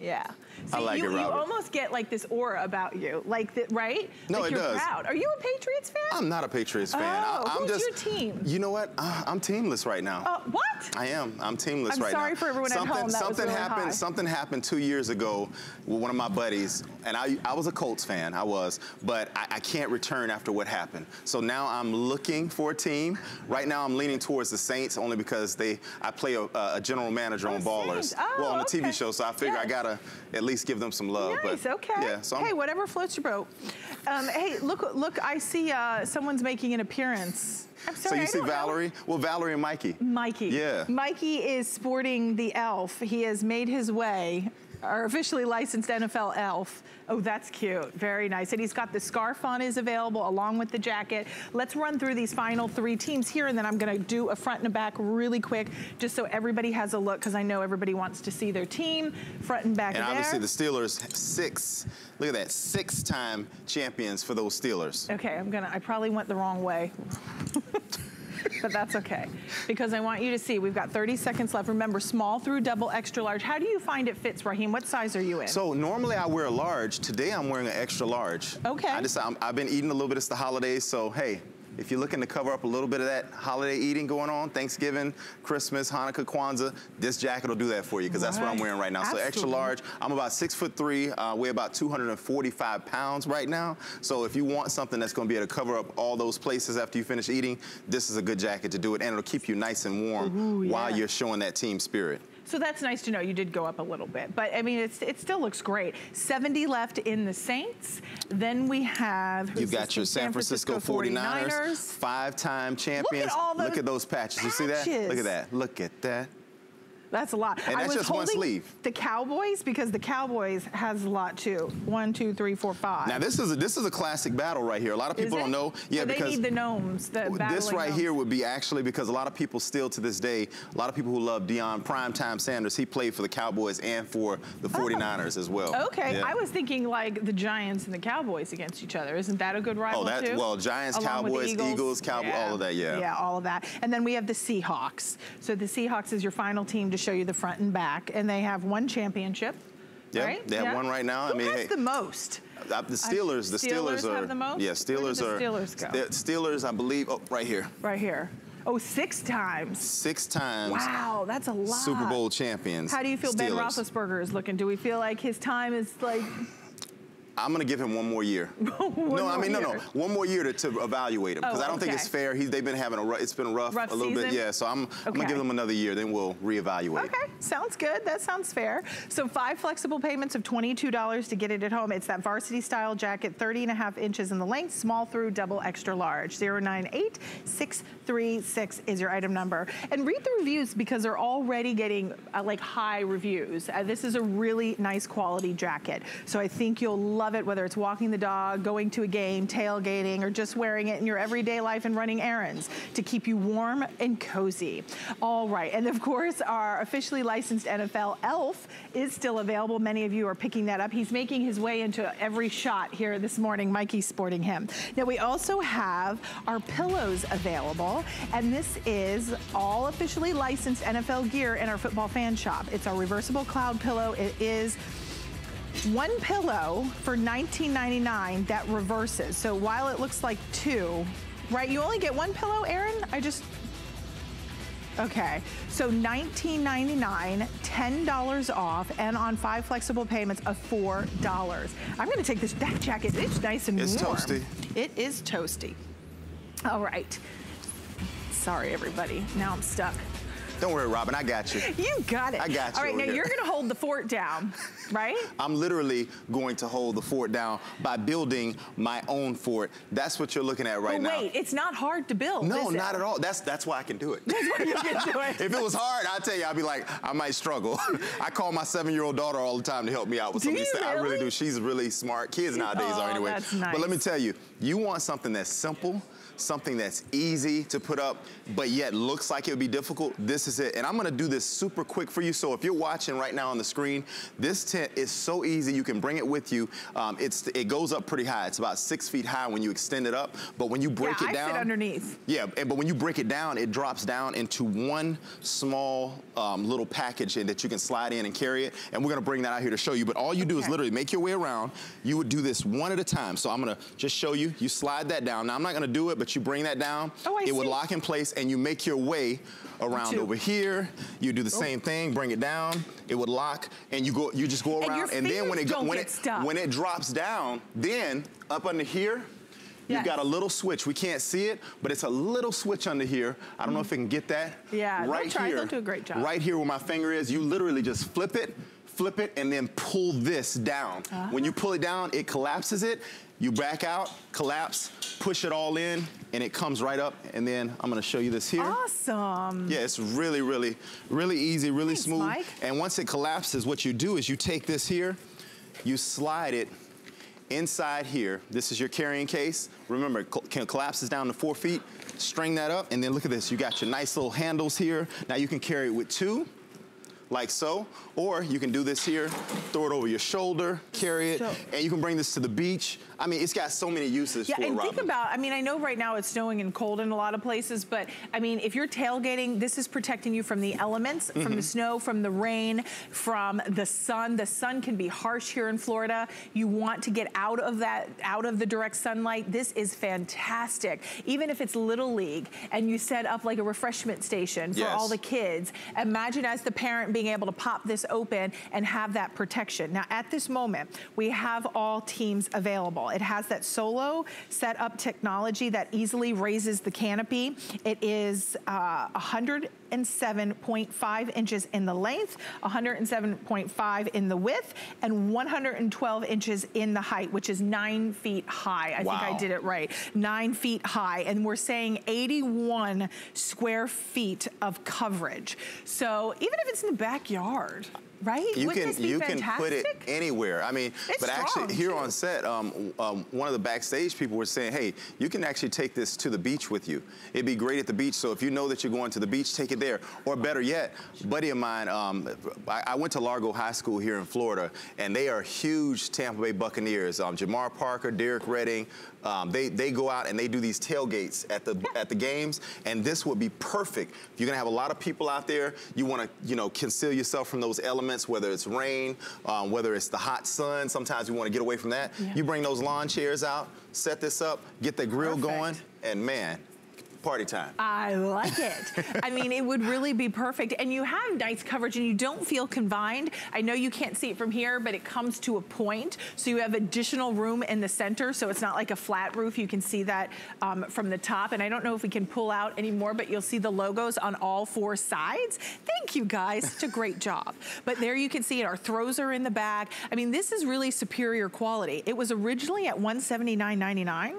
[SPEAKER 1] Yeah. See,
[SPEAKER 5] I like
[SPEAKER 1] you,
[SPEAKER 5] it,
[SPEAKER 1] you almost get like this aura about you, like the, right?
[SPEAKER 5] No,
[SPEAKER 1] like
[SPEAKER 5] it
[SPEAKER 1] you're
[SPEAKER 5] does.
[SPEAKER 1] proud. Are you a Patriots fan?
[SPEAKER 5] I'm not a Patriots fan.
[SPEAKER 1] Oh,
[SPEAKER 5] I, am
[SPEAKER 1] who's
[SPEAKER 5] just,
[SPEAKER 1] your team?
[SPEAKER 5] You know what? Uh, I'm teamless right now.
[SPEAKER 1] Uh, what?
[SPEAKER 5] I am. I'm teamless
[SPEAKER 1] I'm
[SPEAKER 5] right
[SPEAKER 1] sorry
[SPEAKER 5] now.
[SPEAKER 1] for everyone at
[SPEAKER 5] something,
[SPEAKER 1] home. That was
[SPEAKER 5] something
[SPEAKER 1] really
[SPEAKER 5] happened.
[SPEAKER 1] high.
[SPEAKER 5] Something happened two years ago with one of my buddies, and I, I was a Colts fan. I was, but I, I can't return after what happened. So now I'm looking for a team. Right now, I'm leaning towards the Saints only because they. I play a, a general manager
[SPEAKER 1] Oh,
[SPEAKER 5] on Ballers.
[SPEAKER 1] Oh,
[SPEAKER 5] well, on the
[SPEAKER 1] okay.
[SPEAKER 5] TV show, so I figure I gotta at least give them some love.
[SPEAKER 1] Nice.
[SPEAKER 5] but,
[SPEAKER 1] okay.
[SPEAKER 5] Yeah. So I'm,
[SPEAKER 1] hey, whatever floats your boat. Um, hey, look, look. I see uh, someone's making an appearance. I'm
[SPEAKER 5] so
[SPEAKER 1] sorry.
[SPEAKER 5] you
[SPEAKER 1] I
[SPEAKER 5] see
[SPEAKER 1] don't know.
[SPEAKER 5] Valerie? Well, Valerie and Mikey.
[SPEAKER 1] Mikey.
[SPEAKER 5] Yeah.
[SPEAKER 1] Mikey is sporting the elf. He has made his way our officially licensed NFL elf. Oh, that's cute. Very nice. And he's got the scarf on is available along with the jacket. Let's run through these final three teams here and then I'm gonna do a front and a back really quick just so everybody has a look because I know everybody wants to see their team. Front and back
[SPEAKER 5] And
[SPEAKER 1] there.
[SPEAKER 5] obviously the Steelers, six, look at that, six-time champions for those Steelers.
[SPEAKER 1] Okay, I'm gonna, I probably went the wrong way. but that's okay. Because I want you to see, we've got 30 seconds left. Remember, small through double extra large. How do you find it fits, Raheem? What size are you in?
[SPEAKER 5] So normally I wear a large. Today I'm wearing an extra large.
[SPEAKER 1] Okay.
[SPEAKER 5] I just, I'm, I've been eating a little bit. It's the holidays, so hey, if you're looking to cover up a little bit of that holiday eating going on, Thanksgiving, Christmas, Hanukkah, Kwanzaa, this jacket will do that for you because that's what I'm wearing right now. So extra large. I'm about six foot three, uh, weigh about 245 pounds right now. So if you want something that's going to be able to cover up all those places after you finish eating, this is a good jacket to do it, and it'll keep you nice and warm
[SPEAKER 1] Ooh,
[SPEAKER 5] while
[SPEAKER 1] yeah.
[SPEAKER 5] you're showing that team spirit.
[SPEAKER 1] So that's nice to know. You did go up a little bit, but I mean, it's, it still looks great. 70 left in the Saints. Then we have
[SPEAKER 5] You've got your San Francisco 49ers,
[SPEAKER 1] 49ers.
[SPEAKER 5] five-time champions.
[SPEAKER 1] all
[SPEAKER 5] Look
[SPEAKER 1] those
[SPEAKER 5] at those patches. You see that? Look at that. Look at that.
[SPEAKER 1] That's a lot.
[SPEAKER 5] And
[SPEAKER 1] I
[SPEAKER 5] that's
[SPEAKER 1] was
[SPEAKER 5] just one
[SPEAKER 1] holding
[SPEAKER 5] sleeve.
[SPEAKER 1] The Cowboys because the Cowboys has a lot too. One, two, three, four, five.
[SPEAKER 5] Now this is a, this is a classic battle right here. A lot of people don't know. Yeah,
[SPEAKER 1] so they
[SPEAKER 5] because
[SPEAKER 1] need the gnomes. The
[SPEAKER 5] this right
[SPEAKER 1] gnomes.
[SPEAKER 5] here would be actually because a lot of people still to this day, a lot of people who love Deion Primetime Sanders, he played for the Cowboys and for the 49ers as well.
[SPEAKER 1] Oh. Okay,
[SPEAKER 5] Yeah.
[SPEAKER 1] I was thinking like the Giants and the Cowboys against each other. Isn't that a good rival
[SPEAKER 5] Oh, that-
[SPEAKER 1] too?
[SPEAKER 5] well, Giants,
[SPEAKER 1] Along
[SPEAKER 5] Cowboys, Eagles, Cowboy- all of that, yeah.
[SPEAKER 1] Yeah, all of that. And then we have the Seahawks. So the Seahawks is your final team to show you the front and back, and they have one championship.
[SPEAKER 5] Yeah,
[SPEAKER 1] right?
[SPEAKER 5] they have one right now. I mean,
[SPEAKER 1] has
[SPEAKER 5] hey-
[SPEAKER 1] the most?
[SPEAKER 5] Uh, the Steelers, the
[SPEAKER 1] Steelers
[SPEAKER 5] Steelers are
[SPEAKER 1] have the most?
[SPEAKER 5] yeah,
[SPEAKER 1] Where did
[SPEAKER 5] Steelers
[SPEAKER 1] the
[SPEAKER 5] are
[SPEAKER 1] Steelers go?
[SPEAKER 5] Steelers, I believe, oh, right here,
[SPEAKER 1] Right here. Oh, six times.
[SPEAKER 5] six times
[SPEAKER 1] Wow, that's a lot.
[SPEAKER 5] Super Bowl champions.
[SPEAKER 1] How do you feel Ben Roethlisberger is looking? Do we feel like his time is like
[SPEAKER 5] I'm gonna give him one more year.
[SPEAKER 1] one
[SPEAKER 5] no, I mean no, no, one more year to, to evaluate him because
[SPEAKER 1] Oh,
[SPEAKER 5] I don't think it's fair. He's they've been having a rough, it's been rough,
[SPEAKER 1] Rough
[SPEAKER 5] a little bit, yeah. So I'm I'm gonna give them another year, then we'll reevaluate.
[SPEAKER 1] Okay, sounds good. That sounds fair. So five flexible payments of $22 to get it at home. It's that varsity style jacket, 30 and a half inches in the length, small through double extra large. 098636 is your item number. And read the reviews because they're already getting uh, like high reviews. Uh, this is a really nice quality jacket. So I think you'll love it whether it's walking the dog, going to a game, tailgating, or just wearing it in your everyday life and running errands to keep you warm and cozy. All right, and of course, our officially licensed NFL elf is still available. Many of you are picking that up. He's making his way into every shot here this morning. Mikey's sporting him. Now, we also have our pillows available, and this is all officially licensed NFL gear in our football fan shop. It's our reversible cloud pillow. It is one pillow for $19.99 that reverses. So while it looks like two, right? You only get one pillow, Erin? I just. Okay, so $19.99, $10 off, and on five flexible payments of $4. I'm gonna take this, that jacket, it's nice and
[SPEAKER 5] It's
[SPEAKER 1] warm.
[SPEAKER 5] toasty.
[SPEAKER 1] It is toasty. All right. Sorry, everybody, now I'm stuck.
[SPEAKER 5] Don't worry, Robin, I got you.
[SPEAKER 1] You got it.
[SPEAKER 5] I got you
[SPEAKER 1] All right, now
[SPEAKER 5] here.
[SPEAKER 1] you're gonna hold the fort down, right?
[SPEAKER 5] I'm literally going to hold the fort down by building my own fort. That's what you're looking at right
[SPEAKER 1] oh,
[SPEAKER 5] now.
[SPEAKER 1] wait, it's not hard to build.
[SPEAKER 5] No,
[SPEAKER 1] is it?
[SPEAKER 5] not at all. That's that's why I can do it.
[SPEAKER 1] That's why you can do it.
[SPEAKER 5] if it was hard, I'd tell you, I'd be like, I might struggle. I call my seven-year-old daughter all the time to help me out with
[SPEAKER 1] Do
[SPEAKER 5] some of these things. I really
[SPEAKER 1] really?
[SPEAKER 5] do. She's really smart. Kids nowadays
[SPEAKER 1] Oh,
[SPEAKER 5] are anyway.
[SPEAKER 1] that's
[SPEAKER 5] But let me tell you, you want something that's simple, something that's easy to put up, but yet looks like it would be difficult. This is it. And I'm gonna do this super quick for you. So if you're watching right now on the screen, this tent is so easy. You can bring it with you. Um, it's it goes up pretty high. It's about six feet high when you extend it up. But when you break
[SPEAKER 1] yeah,
[SPEAKER 5] it down,
[SPEAKER 1] I sit underneath.
[SPEAKER 5] yeah, and, but when you break it down, it drops down into one small um, little package and that you can slide in and carry it. And we're gonna bring that out here to show you. But all you do is literally make your way around. You would do this one at a time. So I'm gonna just show you. You slide that down. Now I'm not gonna do it, but you bring that down.
[SPEAKER 1] Oh,
[SPEAKER 5] it would lock in place and you make your way around
[SPEAKER 1] Two.
[SPEAKER 5] over here. You do the
[SPEAKER 1] Oh.
[SPEAKER 5] same thing, bring it down. It would lock and you go. You just go around and, then when it go- when it
[SPEAKER 1] stuck.
[SPEAKER 5] when it drops down, then up under here. You've got a little switch. We can't see it, but it's a little switch under here. I don't know if it can get that.
[SPEAKER 1] Yeah,
[SPEAKER 5] right
[SPEAKER 1] try.
[SPEAKER 5] here.
[SPEAKER 1] They'll do a great job.
[SPEAKER 5] Right here where my finger is, you literally just flip it, flip it, and then pull this down.
[SPEAKER 1] Uh-huh.
[SPEAKER 5] When you pull it down, it collapses it. You back out, collapse, push it all in, and it comes right up. And then I'm gonna show you this here.
[SPEAKER 1] Awesome.
[SPEAKER 5] Yeah, it's really, really, really easy, really
[SPEAKER 1] Thanks,
[SPEAKER 5] smooth.
[SPEAKER 1] Mike.
[SPEAKER 5] And once it collapses, what you do is you take this here, you slide it inside here. This is your carrying case. Remember, it collapses down to four feet. String that up, and then look at this. You got your nice little handles here. Now you can carry it with two, like so, or you can do this here, throw it over your shoulder, carry it,
[SPEAKER 1] So-
[SPEAKER 5] and you can bring this to the beach. I mean, it's got so many uses
[SPEAKER 1] Yeah,
[SPEAKER 5] for it,
[SPEAKER 1] and
[SPEAKER 5] Robin.
[SPEAKER 1] think about, I mean, I know right now it's snowing and cold in a lot of places, but I mean, if you're tailgating, this is protecting you from the elements, from
[SPEAKER 5] Mm-hmm.
[SPEAKER 1] the snow, from the rain, from the sun. The sun can be harsh here in Florida. You want to get out of that, out of the direct sunlight. This is fantastic. Even if it's Little League and you set up like a refreshment station for
[SPEAKER 5] Yes.
[SPEAKER 1] all the kids, imagine as the parent being able to pop this open and have that protection. Now, at this moment, we have all teams available. It has that solo setup technology that easily raises the canopy. It is uh, 107.5 inches in the length, 107.5 in the width, and 112 inches in the height, which is nine feet high. I think I did it right. Nine feet high. And we're saying 81 square feet of coverage. So even if it's in the backyard, right?
[SPEAKER 5] you
[SPEAKER 1] Wouldn't
[SPEAKER 5] can you can put it anywhere. I mean,
[SPEAKER 1] It's
[SPEAKER 5] but actually here
[SPEAKER 1] too.
[SPEAKER 5] on set, um, um, one of the backstage people were saying, "Hey, you can actually take this to the beach with you. It'd be great at the beach. So if you know that you're going to the beach, take it there. Or better yet, buddy of mine, um, I, I went to Largo High School here in Florida, and they are huge Tampa Bay Buccaneers. Um, Jamar Parker, Derek Redding, um, they they go out and they do these tailgates at the at the games, and this would be perfect. If you're gonna have a lot of people out there, you want to you know conceal yourself from those elements, whether it's rain, um, whether it's the hot sun. Sometimes want to get away from that.
[SPEAKER 1] Yeah.
[SPEAKER 5] You bring those lawn chairs out, set this up, get the grill
[SPEAKER 1] Perfect.
[SPEAKER 5] going, and man, party time.
[SPEAKER 1] I like it. I mean, it would really be perfect. And you have nice coverage and you don't feel confined. I know you can't see it from here, but it comes to a point. So you have additional room in the center. So it's not like a flat roof. You can see that um, from the top. And I don't know if we can pull out anymore, but you'll see the logos on all four sides. Thank you guys. Such a great job. But there you can see it. Our throws are in the back. I mean, this is really superior quality. It was originally at $179.99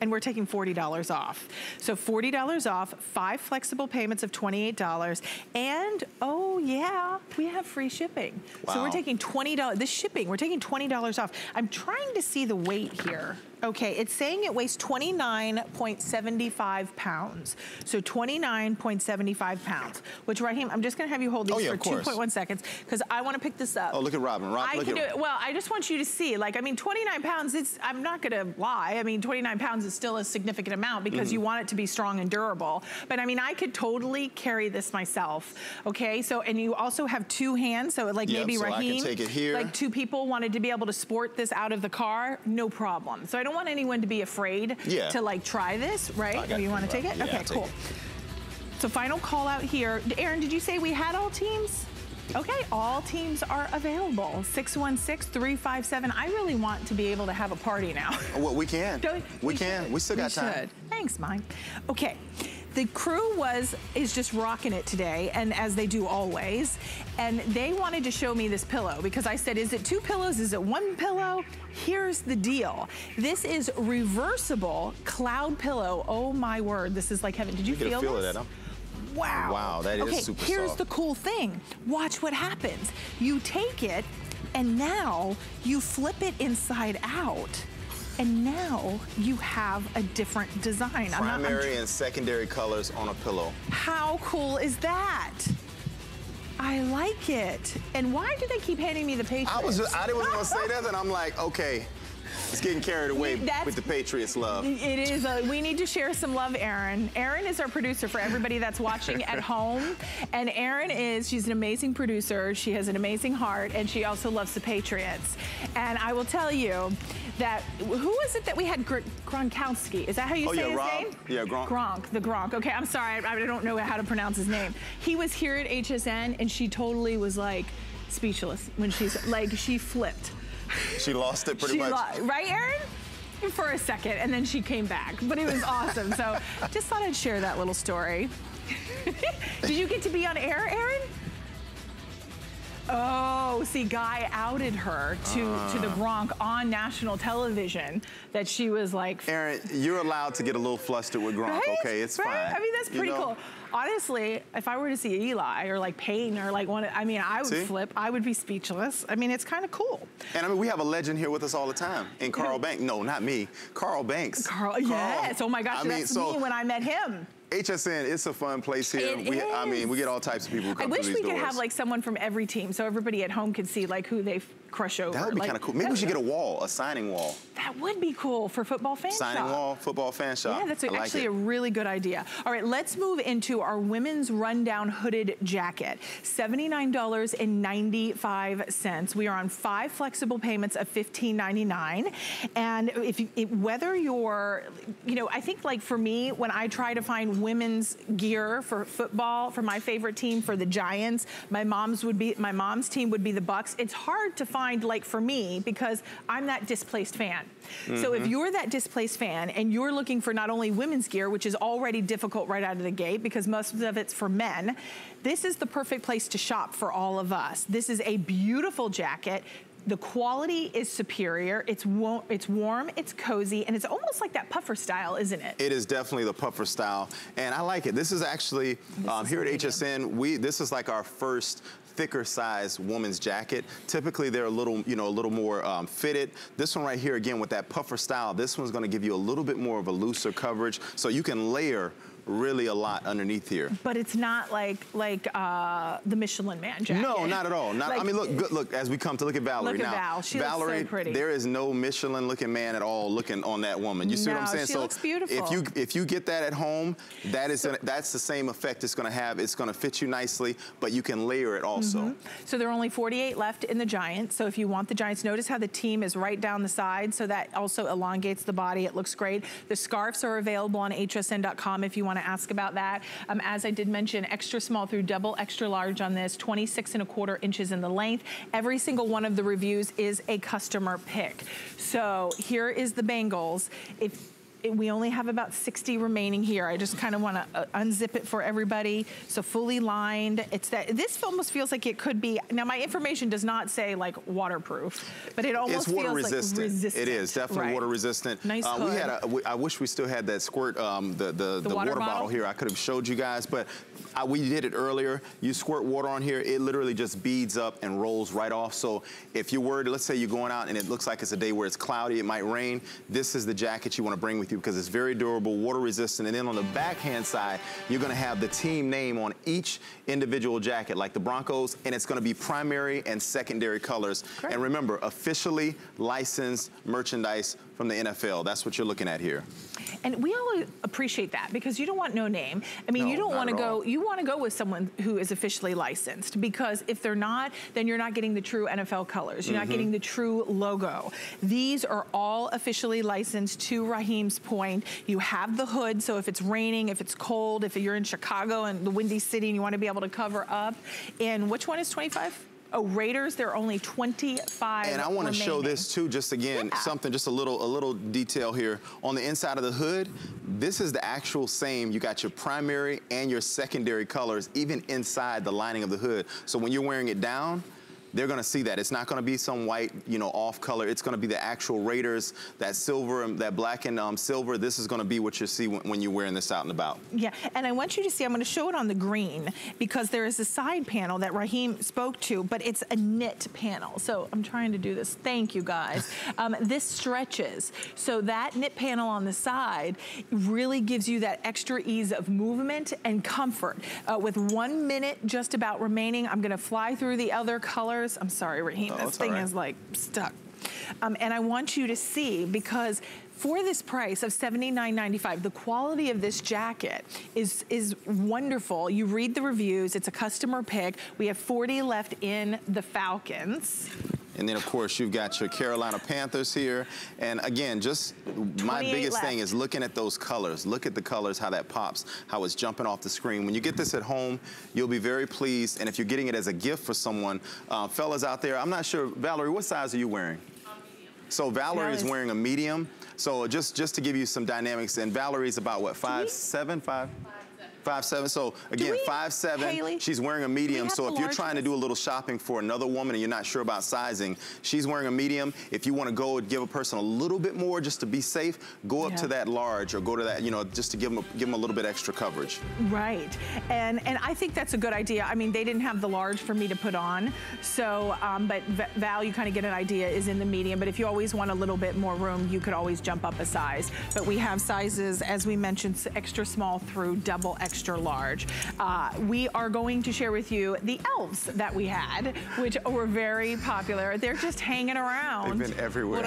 [SPEAKER 1] and we're taking $40 off. So $40 off, five flexible payments of $28, and oh yeah, we have free shipping. So we're taking $20, this shipping, we're taking $20 off. I'm trying to see the weight here. Okay, it's saying it weighs 29.75 pounds. So 29.75 pounds, which Raheem, I'm just gonna have you hold these
[SPEAKER 5] Oh, yeah,
[SPEAKER 1] for 2.1 seconds, because I wanna pick this up.
[SPEAKER 5] Oh, look at Robin. Rob,
[SPEAKER 1] I
[SPEAKER 5] look
[SPEAKER 1] can
[SPEAKER 5] at
[SPEAKER 1] do it. Well, I just want you to see. Like, I mean, 29 pounds. It's. I'm not gonna lie. I mean, 29 pounds is still a significant amount because
[SPEAKER 5] Mm-hmm.
[SPEAKER 1] you want it to be strong and durable. But I mean, I could totally carry this myself. Okay. So, and you also have two hands. So, like
[SPEAKER 5] Yep,
[SPEAKER 1] maybe
[SPEAKER 5] so
[SPEAKER 1] Raheem,
[SPEAKER 5] take it here.
[SPEAKER 1] like two people wanted to be able to sport this out of the car, no problem. So, I don't want anyone to be afraid
[SPEAKER 5] Yeah.
[SPEAKER 1] to like try this, right?
[SPEAKER 5] Got
[SPEAKER 1] you want to take it?
[SPEAKER 5] Yeah,
[SPEAKER 1] okay,
[SPEAKER 5] take
[SPEAKER 1] cool.
[SPEAKER 5] it.
[SPEAKER 1] So final call out here. Erin, did you say we had all teams? Okay, all teams are available. 616-357. I really want to be able to have a party now.
[SPEAKER 5] Well, we can.
[SPEAKER 1] Don't-
[SPEAKER 5] we, can.
[SPEAKER 1] should.
[SPEAKER 5] We still got time.
[SPEAKER 1] should. Thanks, Mike. Okay. The crew was is just rocking it today, and as they do always. And they wanted to show me this pillow because I said, "Is it two pillows? Is it one pillow?" Here's the deal. This is reversible cloud pillow. Oh my word! This is like heaven. Did you,
[SPEAKER 5] You
[SPEAKER 1] feel
[SPEAKER 5] feel
[SPEAKER 1] this?
[SPEAKER 5] it, Adam.
[SPEAKER 1] Wow.
[SPEAKER 5] Wow, that is
[SPEAKER 1] okay,
[SPEAKER 5] super
[SPEAKER 1] here's
[SPEAKER 5] soft.
[SPEAKER 1] the cool thing. Watch what happens. You take it, and now you flip it inside out. And now you have a different design. I'm not- I'm
[SPEAKER 5] Primary and secondary colors on a pillow.
[SPEAKER 1] how cool is that? I like it. And why do they keep handing me the Patriots?
[SPEAKER 5] I was I didn't want to say that, and I'm like, okay, it's getting carried away
[SPEAKER 1] That's-
[SPEAKER 5] with the Patriots love.
[SPEAKER 1] It is. A, we need to share some love, Erin. Erin is our producer for everybody that's watching at home. And Erin is, she's an amazing producer. She has an amazing heart, and she also loves the Patriots. And I will tell you that, who is it that we had? Gr- Gronkowski. Is that how you
[SPEAKER 5] Oh,
[SPEAKER 1] say
[SPEAKER 5] yeah,
[SPEAKER 1] his
[SPEAKER 5] Rob.
[SPEAKER 1] name?
[SPEAKER 5] Yeah, Gronk.
[SPEAKER 1] Gronk, the Gronk. Okay, I'm sorry. I, I don't know how to pronounce his name. He was here at HSN, and she totally was like speechless when she's like, she flipped.
[SPEAKER 5] She lost it pretty
[SPEAKER 1] She
[SPEAKER 5] much.
[SPEAKER 1] right, Erin? For a second, and then she came back. But it was awesome. So just thought I'd share that little story. Did you get to be on air, Erin? Oh, see, Guy outed her to, uh. to the ah. Gronk on national television that she was like...
[SPEAKER 5] Erin, you're allowed to get a little flustered with Gronk, right? okay? It's right?
[SPEAKER 1] fine. I mean, that's pretty you know? cool honestly, if I were to see Eli or like Peyton or like one, I mean, I would see? flip. I would be speechless. I mean, it's kind of cool.
[SPEAKER 5] And I mean, we have a legend here with us all the time. And Carl Banks. No, not me. Carl Banks.
[SPEAKER 1] Carl, Carl yes. Oh my gosh, I that's so, me when I met him.
[SPEAKER 5] HSN, it's a fun place here. We, I mean, we get all types of people who come
[SPEAKER 1] I wish we
[SPEAKER 5] could
[SPEAKER 1] doors. have like someone from every team so everybody at home could see like who they crush over.
[SPEAKER 5] That would be
[SPEAKER 1] like,
[SPEAKER 5] kind of cool. Maybe we should get a wall, a signing wall.
[SPEAKER 1] That would be cool for football fan
[SPEAKER 5] signing
[SPEAKER 1] shop.
[SPEAKER 5] wall, football fan shop.
[SPEAKER 1] Yeah, that's
[SPEAKER 5] like
[SPEAKER 1] actually
[SPEAKER 5] it.
[SPEAKER 1] a really good idea. All right, let's move into our women's rundown hooded jacket. $79.95. We are on five flexible payments of $15.99. And if you, it, whether you're, you know, I think like for me, when I try to find women's gear for football, for my favorite team, for the Giants, my mom's would be, my mom's team would be the Bucs. It's hard to find like for me because I'm that displaced fan. Mm -hmm. So if mm-hmm. you're that displaced fan and you're looking for not only women's gear, which is already difficult right out of the gate because most of it's for men, this is the perfect place to shop for all of us. This is a beautiful jacket the quality is superior. It's, wa it's warm, it's cozy, and it's almost like that puffer style, isn't it?
[SPEAKER 5] It is definitely the puffer style, and I like it. This is actually, um, is here at HSN, we this is like our first thicker size woman's jacket. Typically they're a little, you know, a little more um, fitted. This one right here, again, with that puffer style, this one's gonna give you a little bit more of a looser coverage so you can layer really a lot underneath here.
[SPEAKER 1] But it's not like like uh, the Michelin Man jacket.
[SPEAKER 5] No, not at all. Not, like, I mean, look, good, look, as we come to look at Valerie
[SPEAKER 1] look
[SPEAKER 5] now.
[SPEAKER 1] At Val. She
[SPEAKER 5] Valerie,
[SPEAKER 1] looks so pretty.
[SPEAKER 5] there is no Michelin looking man at all looking on that woman. You see
[SPEAKER 1] no,
[SPEAKER 5] what I'm saying?
[SPEAKER 1] She
[SPEAKER 5] so
[SPEAKER 1] looks beautiful.
[SPEAKER 5] if you if you get that at home, that is so, that's the same effect it's going to have. It's going to fit you nicely, but you can layer it also. Mm -hmm.
[SPEAKER 1] So there are only 48 left in the Giants. So if you want the Giants, notice how the team is right down the side. So that also elongates the body. It looks great. The scarves are available on hsn.com if you want to ask about that. Um, as I did mention, extra small through double extra large on this, 26 and a quarter inches in the length. Every single one of the reviews is a customer pick. So here is the bangles. If we only have about 60 remaining here. I just kind of want to uh, unzip it for everybody. So fully lined. It's that, this almost feels like it could be, now my information does not say like waterproof, but it almost feels
[SPEAKER 5] resistant.
[SPEAKER 1] like resistant.
[SPEAKER 5] It is definitely right. water resistant.
[SPEAKER 1] Nice uh,
[SPEAKER 5] We had a, we, I wish we still had that squirt, um, the, the, the, the water, water bottle here. I could have showed you guys, but I, we did it earlier. You squirt water on here, it literally just beads up and rolls right off. So if you're worried, let's say you're going out and it looks like it's a day where it's cloudy, it might rain, this is the jacket you want to bring with you because it's very durable, water resistant. And then on the backhand side, you're going to have the team name on each individual jacket, like the Broncos, and it's going to be primary and secondary colors. Great. And remember, officially licensed merchandise from the NFL. That's what you're looking at here.
[SPEAKER 1] And we all appreciate that because you don't want no name. I mean, no, you don't want to go, you want to go with someone who is officially licensed because if they're not, then you're not getting the true NFL colors. You're mm -hmm. not mm-hmm. getting the true logo. These are all officially licensed to Raheem's point. You have the hood, so if it's raining, if it's cold, if you're in Chicago and the windy city and you want to be able to cover up. And which one is 25? Oh, Raiders, there are only 25
[SPEAKER 5] And I want to show this too, just again, yeah. something, just a little, a little detail here. On the inside of the hood, this is the actual same. You got your primary and your secondary colors, even inside the lining of the hood. So when you're wearing it down, they're going to see that. It's not going to be some white, you know, off color. It's going to be the actual Raiders, that silver, that black and um, silver. This is going to be what you see when, when, you're wearing this out and about.
[SPEAKER 1] Yeah, and I want you to see, I'm going to show it on the green because there is a side panel that Raheem spoke to, but it's a knit panel. So I'm trying to do this. Thank you, guys. um, this stretches. So that knit panel on the side really gives you that extra ease of movement and comfort. Uh, with one minute just about remaining, I'm going to fly through the other colors I'm sorry, Raheem, oh, this thing right. is like stuck. Um, and I want you to see because for this price of $79.95, the quality of this jacket is, is wonderful. You read the reviews, it's a customer pick. We have 40 left in the Falcons.
[SPEAKER 5] And then, of course, you've got your Carolina Panthers here. And again, just my biggest
[SPEAKER 1] left.
[SPEAKER 5] thing is looking at those colors. Look at the colors, how that pops, how it's jumping off the screen. When you get this at home, you'll be very pleased. And if you're getting it as a gift for someone, uh, fellas out there, I'm not sure, Valerie, what size are you wearing? So Valerie is wearing a medium. So just, just to give you some dynamics, and Valerie's about what, five, seven, five? Five seven. So again,
[SPEAKER 1] we,
[SPEAKER 5] five seven.
[SPEAKER 1] Haley,
[SPEAKER 5] she's wearing a medium. So if you're trying to do a little shopping for another woman and you're not sure about sizing, she's wearing a medium. If you want to go and give a person a little bit more just to be safe, go up yeah. to that large or go to that, you know, just to give them a, give them a little bit extra coverage.
[SPEAKER 1] Right. And and I think that's a good idea. I mean, they didn't have the large for me to put on. So, um, but Val, you kind of get an idea, is in the medium. But if you always want a little bit more room, you could always jump up a size. But we have sizes, as we mentioned, extra small through double extra extra large. Uh, we are going to share with you the elves that we had, which were very popular. They're just hanging around.
[SPEAKER 5] They've been everywhere.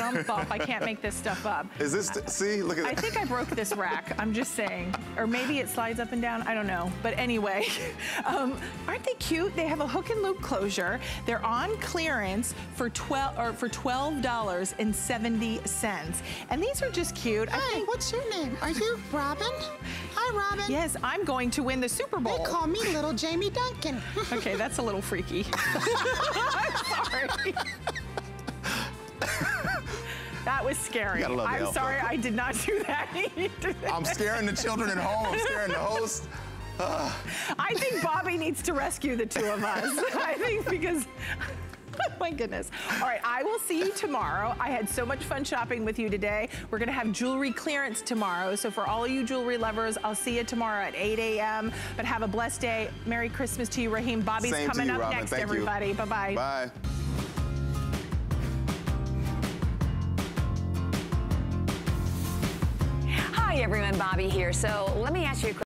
[SPEAKER 1] I can't make this stuff up.
[SPEAKER 5] Is this, see, look at that.
[SPEAKER 1] I think I broke this rack, I'm just saying. Or maybe it slides up and down, I don't know. But anyway, um, aren't they cute? They have a hook and loop closure. They're on clearance for 12 or for $12.70. And these are just cute.
[SPEAKER 6] Hey, what's your name? Are you Robin? Hi, Robin.
[SPEAKER 1] Yes, I'm going going to win the Super Bowl.
[SPEAKER 6] They call me little Jamie Duncan.
[SPEAKER 1] okay, that's a little freaky. I'm sorry. That was scary. I'm sorry, I did not do that.
[SPEAKER 5] I'm scaring the children at home. I'm scaring the host.
[SPEAKER 1] I think Bobby needs to rescue the two of us. I think because my goodness. All right, I will see you tomorrow. I had so much fun shopping with you today. We're gonna have jewelry clearance tomorrow. So for all you jewelry lovers, I'll see you tomorrow at 8 a.m. But have a blessed day. Merry Christmas to you, Raheem. Bobby's
[SPEAKER 5] Same
[SPEAKER 1] coming
[SPEAKER 5] you,
[SPEAKER 1] up
[SPEAKER 5] Robin.
[SPEAKER 1] next,
[SPEAKER 5] Thank
[SPEAKER 1] everybody. Bye-bye.
[SPEAKER 5] Bye.
[SPEAKER 7] Hi everyone, Bobby here. So let me ask you a question.